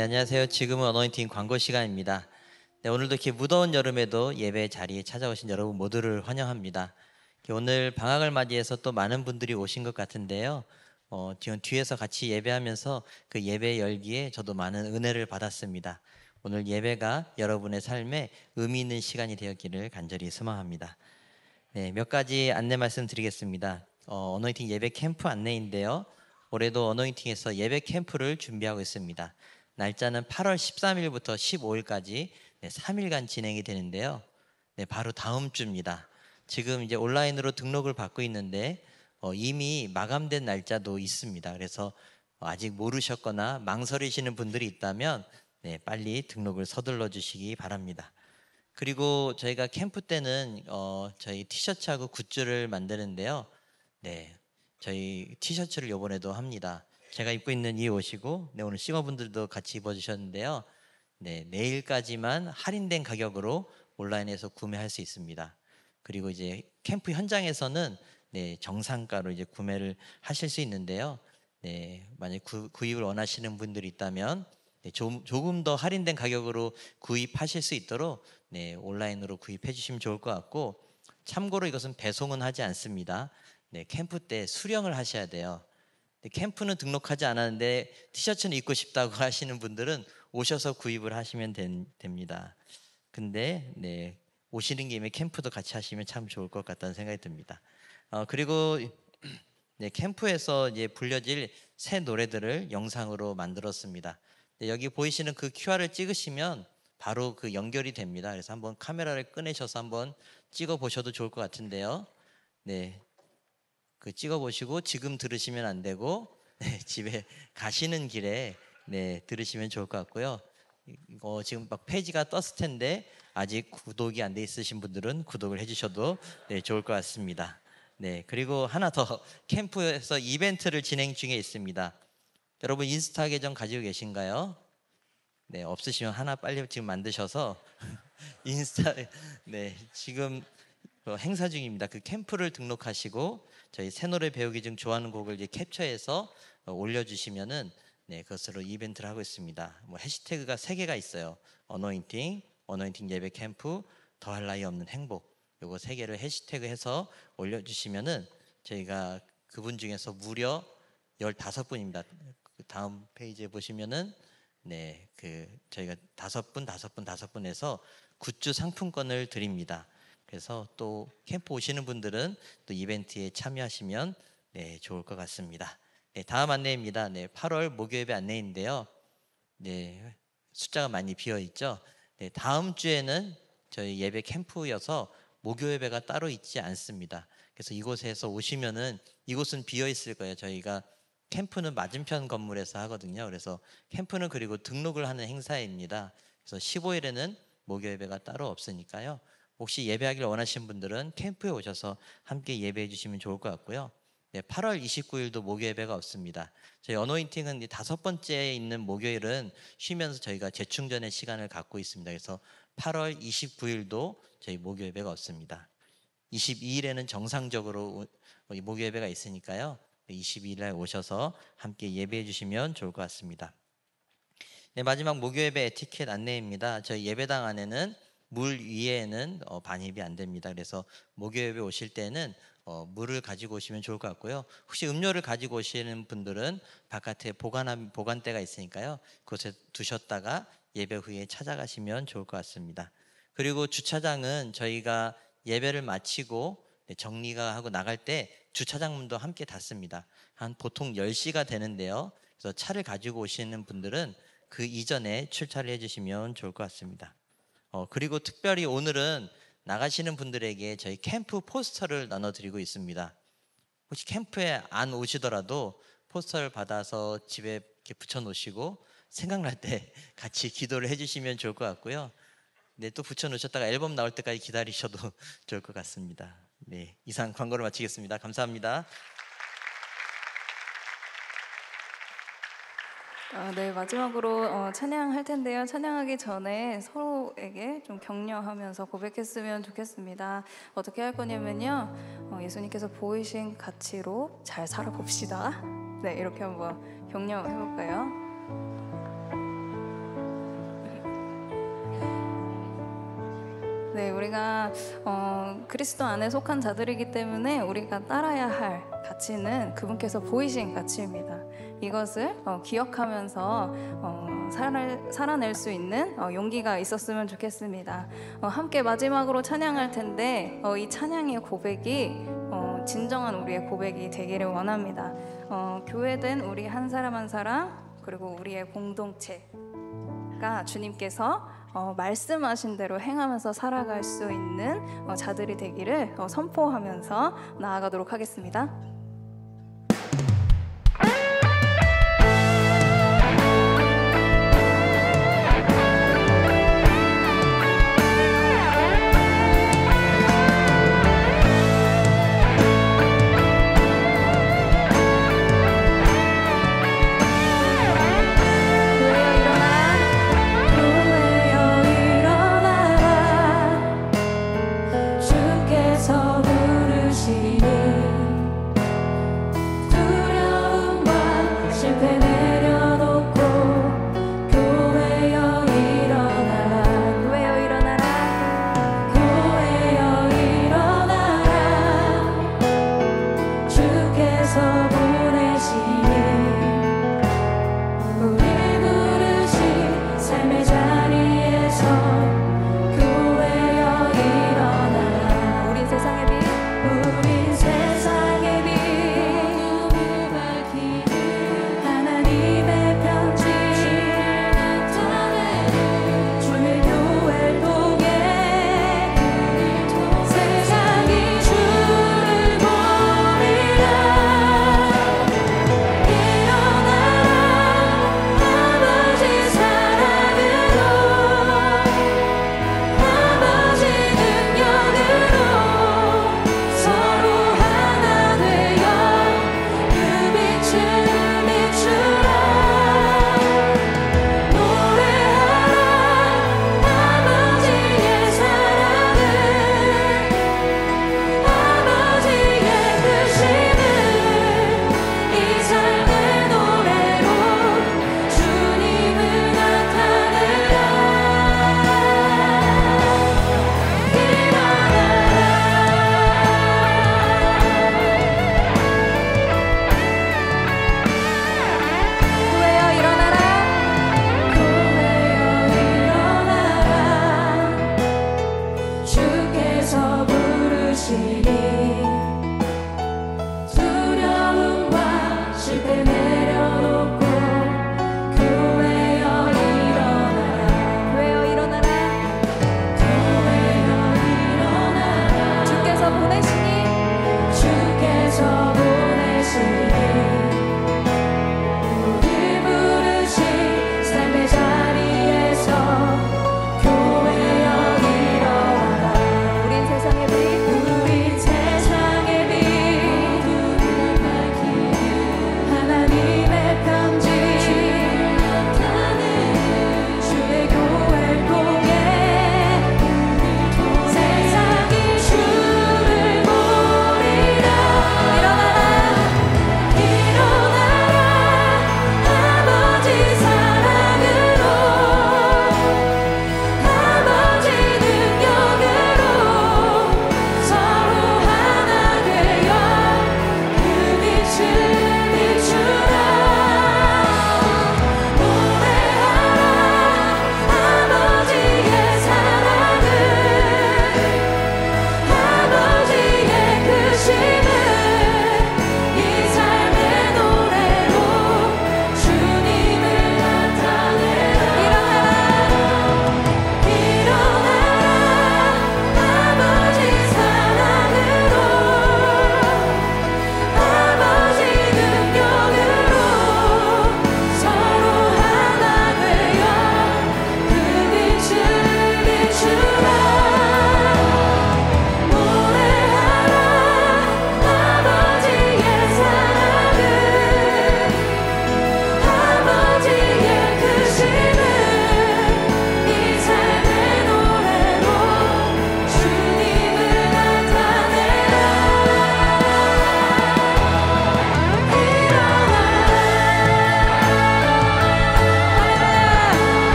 네, 안녕하세요. 지금은 어노인팅 광고 시간입니다. 네, 오늘도 이렇게 무더운 여름에도 예배 자리에 찾아오신 여러분 모두를 환영합니다. 오늘 방학을 맞이해서 또 많은 분들이 오신 것 같은데요. 어, 지금 뒤에서 같이 예배하면서 그 예배 열기에 저도 많은 은혜를 받았습니다. 오늘 예배가 여러분의 삶에 의미 있는 시간이 되었기를 간절히 소망합니다. 네, 몇 가지 안내 말씀드리겠습니다. 어, 어노인팅 예배 캠프 안내인데요. 올해도 어노인팅에서 예배 캠프를 준비하고 있습니다. 날짜는 8월 13일부터 15일까지 네, 3일간 진행이 되는데요. 네, 바로 다음 주입니다. 지금 이제 온라인으로 등록을 받고 있는데 어, 이미 마감된 날짜도 있습니다. 그래서 아직 모르셨거나 망설이시는 분들이 있다면 네, 빨리 등록을 서둘러 주시기 바랍니다. 그리고 저희가 캠프 때는 어, 저희 티셔츠하고 굿즈를 만드는데요. 네, 저희 티셔츠를 이번에도 합니다. 제가 입고 있는 이 옷이고, 네, 오늘 싱어분들도 같이 입어주셨는데요. 네, 내일까지만 할인된 가격으로 온라인에서 구매할 수 있습니다. 그리고 이제 캠프 현장에서는 네, 정상가로 이제 구매를 하실 수 있는데요. 네, 만약 구, 구입을 원하시는 분들이 있다면 네, 조, 조금 더 할인된 가격으로 구입하실 수 있도록 네, 온라인으로 구입해 주시면 좋을 것 같고 참고로 이것은 배송은 하지 않습니다. 네, 캠프 때 수령을 하셔야 돼요. 네, 캠프는 등록하지 않았는데 티셔츠는 입고 싶다고 하시는 분들은 오셔서 구입을 하시면 된- 됩니다. 근데 네, 오시는 김에 캠프도 같이 하시면 참 좋을 것 같다는 생각이 듭니다. 어, 그리고 네, 캠프에서 이제 불려질 새 노래들을 영상으로 만들었습니다. 네, 여기 보이시는 그 QR을 찍으시면 바로 그 연결이 됩니다. 그래서 한번 카메라를 꺼내셔서 한번 찍어 보셔도 좋을 것 같은데요. 네, 그 찍어 보시고 지금 들으시면 안 되고 네, 집에 가시는 길에 네, 들으시면 좋을 것 같고요. 어, 지금 막 페이지가 떴을 텐데 아직 구독이 안 돼 있으신 분들은 구독을 해주셔도 네, 좋을 것 같습니다. 네, 그리고 하나 더 캠프에서 이벤트를 진행 중에 있습니다. 여러분 인스타 계정 가지고 계신가요? 네, 없으시면 하나 빨리 지금 만드셔서 인스타 네, 지금 어, 행사 중입니다. 그 캠프를 등록하시고 저희 새 노래 배우기 중 좋아하는 곡을 이제 캡처해서 어, 올려주시면은 네 그것으로 이벤트를 하고 있습니다. 뭐 해시태그가 세 개가 있어요. 어노인팅, 어노인팅 예배 캠프, 더할 나위 없는 행복. 요거 세 개를 해시태그해서 올려주시면은 저희가 그분 중에서 무려 15분입니다. 그 다음 페이지에 보시면은 네, 그 저희가 다섯 분, 다섯 분, 다섯 분에서 굿즈 상품권을 드립니다. 그래서 또 캠프 오시는 분들은 또 이벤트에 참여하시면 네, 좋을 것 같습니다. 네, 다음 안내입니다. 네, 8월 목요예배 안내인데요. 네, 숫자가 많이 비어 있죠. 네, 다음 주에는 저희 예배 캠프여서 목요 예배가 따로 있지 않습니다. 그래서 이곳에서 오시면은 이곳은 비어 있을 거예요. 저희가 캠프는 맞은편 건물에서 하거든요. 그래서 캠프는 그리고 등록을 하는 행사입니다. 그래서 15일에는 목요 예배가 따로 없으니까요. 혹시 예배하기를 원하시는 분들은 캠프에 오셔서 함께 예배해 주시면 좋을 것 같고요. 네, 8월 29일도 목요 예배가 없습니다. 저희 이제 다섯 번째에 있는 목요일은 쉬면서 저희가 재충전의 시간을 갖고 있습니다. 그래서 8월 29일도 저희 목요 예배가 없습니다. 22일에는 정상적으로 오- 이 목요 예배가 있으니까요. 22일 날 오셔서 함께 예배해 주시면 좋을 것 같습니다. 네, 마지막 목요 예배 에티켓 안내입니다. 저희 예배당 안에는 물 위에는 어, 반입이 안 됩니다. 그래서 목요 예배 오실 때는 어, 물을 가지고 오시면 좋을 것 같고요. 혹시 음료를 가지고 오시는 분들은 바깥에 보관 보관대가 있으니까요. 그곳에 두셨다가 예배 후에 찾아가시면 좋을 것 같습니다. 그리고 주차장은 저희가 예배를 마치고 네, 정리가 하고 나갈 때 주차장 문도 함께 닫습니다. 한 보통 10시가 되는데요. 그래서 차를 가지고 오시는 분들은 그 이전에 출차를 해주시면 좋을 것 같습니다. 어, 그리고 특별히 오늘은 나가시는 분들에게 저희 캠프 포스터를 나눠드리고 있습니다. 혹시 캠프에 안 오시더라도 포스터를 받아서 집에 이렇게 붙여놓으시고 생각날 때 같이 기도를 해주시면 좋을 것 같고요. 네, 또 붙여놓으셨다가 앨범 나올 때까지 기다리셔도 좋을 것 같습니다. 네, 이상 광고를 마치겠습니다. 감사합니다. 아, 네, 마지막으로 어, 찬양할 텐데요. 찬양하기 전에 서로에게 좀 격려하면서 고백했으면 좋겠습니다. 어떻게 할 거냐면요. 어, 예수님께서 보이신 가치로 잘 살아봅시다. 네, 이렇게 한번 격려해 볼까요? 네, 우리가 어, 그리스도 안에 속한 자들이기 때문에 우리가 따라야 할 가치는 그분께서 보이신 가치입니다. 이것을 어, 기억하면서 어, 살아, 살아낼 수 있는 어, 용기가 있었으면 좋겠습니다. 어, 함께 마지막으로 찬양할 텐데 어, 이 찬양의 고백이 어, 진정한 우리의 고백이 되기를 원합니다. 어, 교회된 우리 한 사람 한 사람 그리고 우리의 공동체가 주님께서 어, 말씀하신 대로 행하면서 살아갈 수 있는 어, 자들이 되기를 어, 선포하면서 나아가도록 하겠습니다.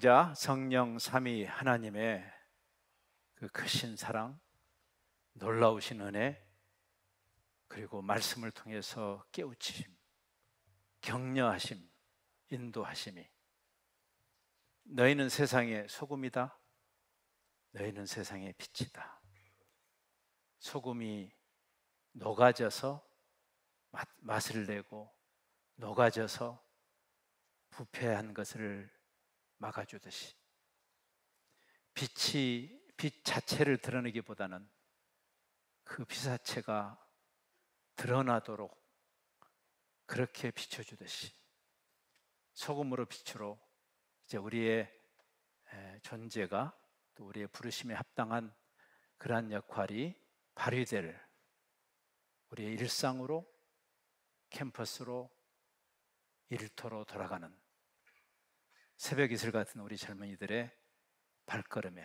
성자 성령 삼위 하나님의 그 크신 사랑 놀라우신 은혜 그리고 말씀을 통해서 깨우치심 격려하심 인도하심이 너희는 세상의 소금이다. 너희는 세상의 빛이다. 소금이 녹아져서 맛, 맛을 내고 녹아져서 부패한 것을 막아주듯이 빛이 빛 자체를 드러내기보다는 그 피사체가 드러나도록 그렇게 비춰주듯이 소금으로 빛으로 이제 우리의 에, 존재가 또 우리의 부르심에 합당한 그러한 역할이 발휘될 우리의 일상으로 캠퍼스로 일터로 돌아가는 새벽 이슬 같은 우리 젊은이들의 발걸음에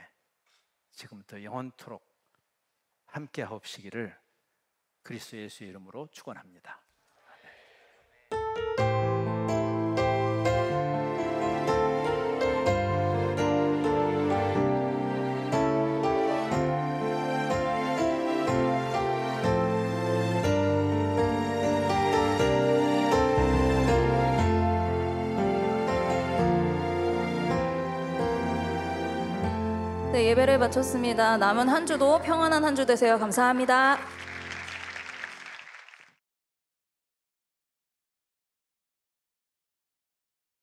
지금부터 영원토록 함께 하옵시기를 그리스도 예수의 이름으로 축원합니다. 네, 예배를 마쳤습니다. 남은 한 주도 평안한 한 주 되세요. 감사합니다.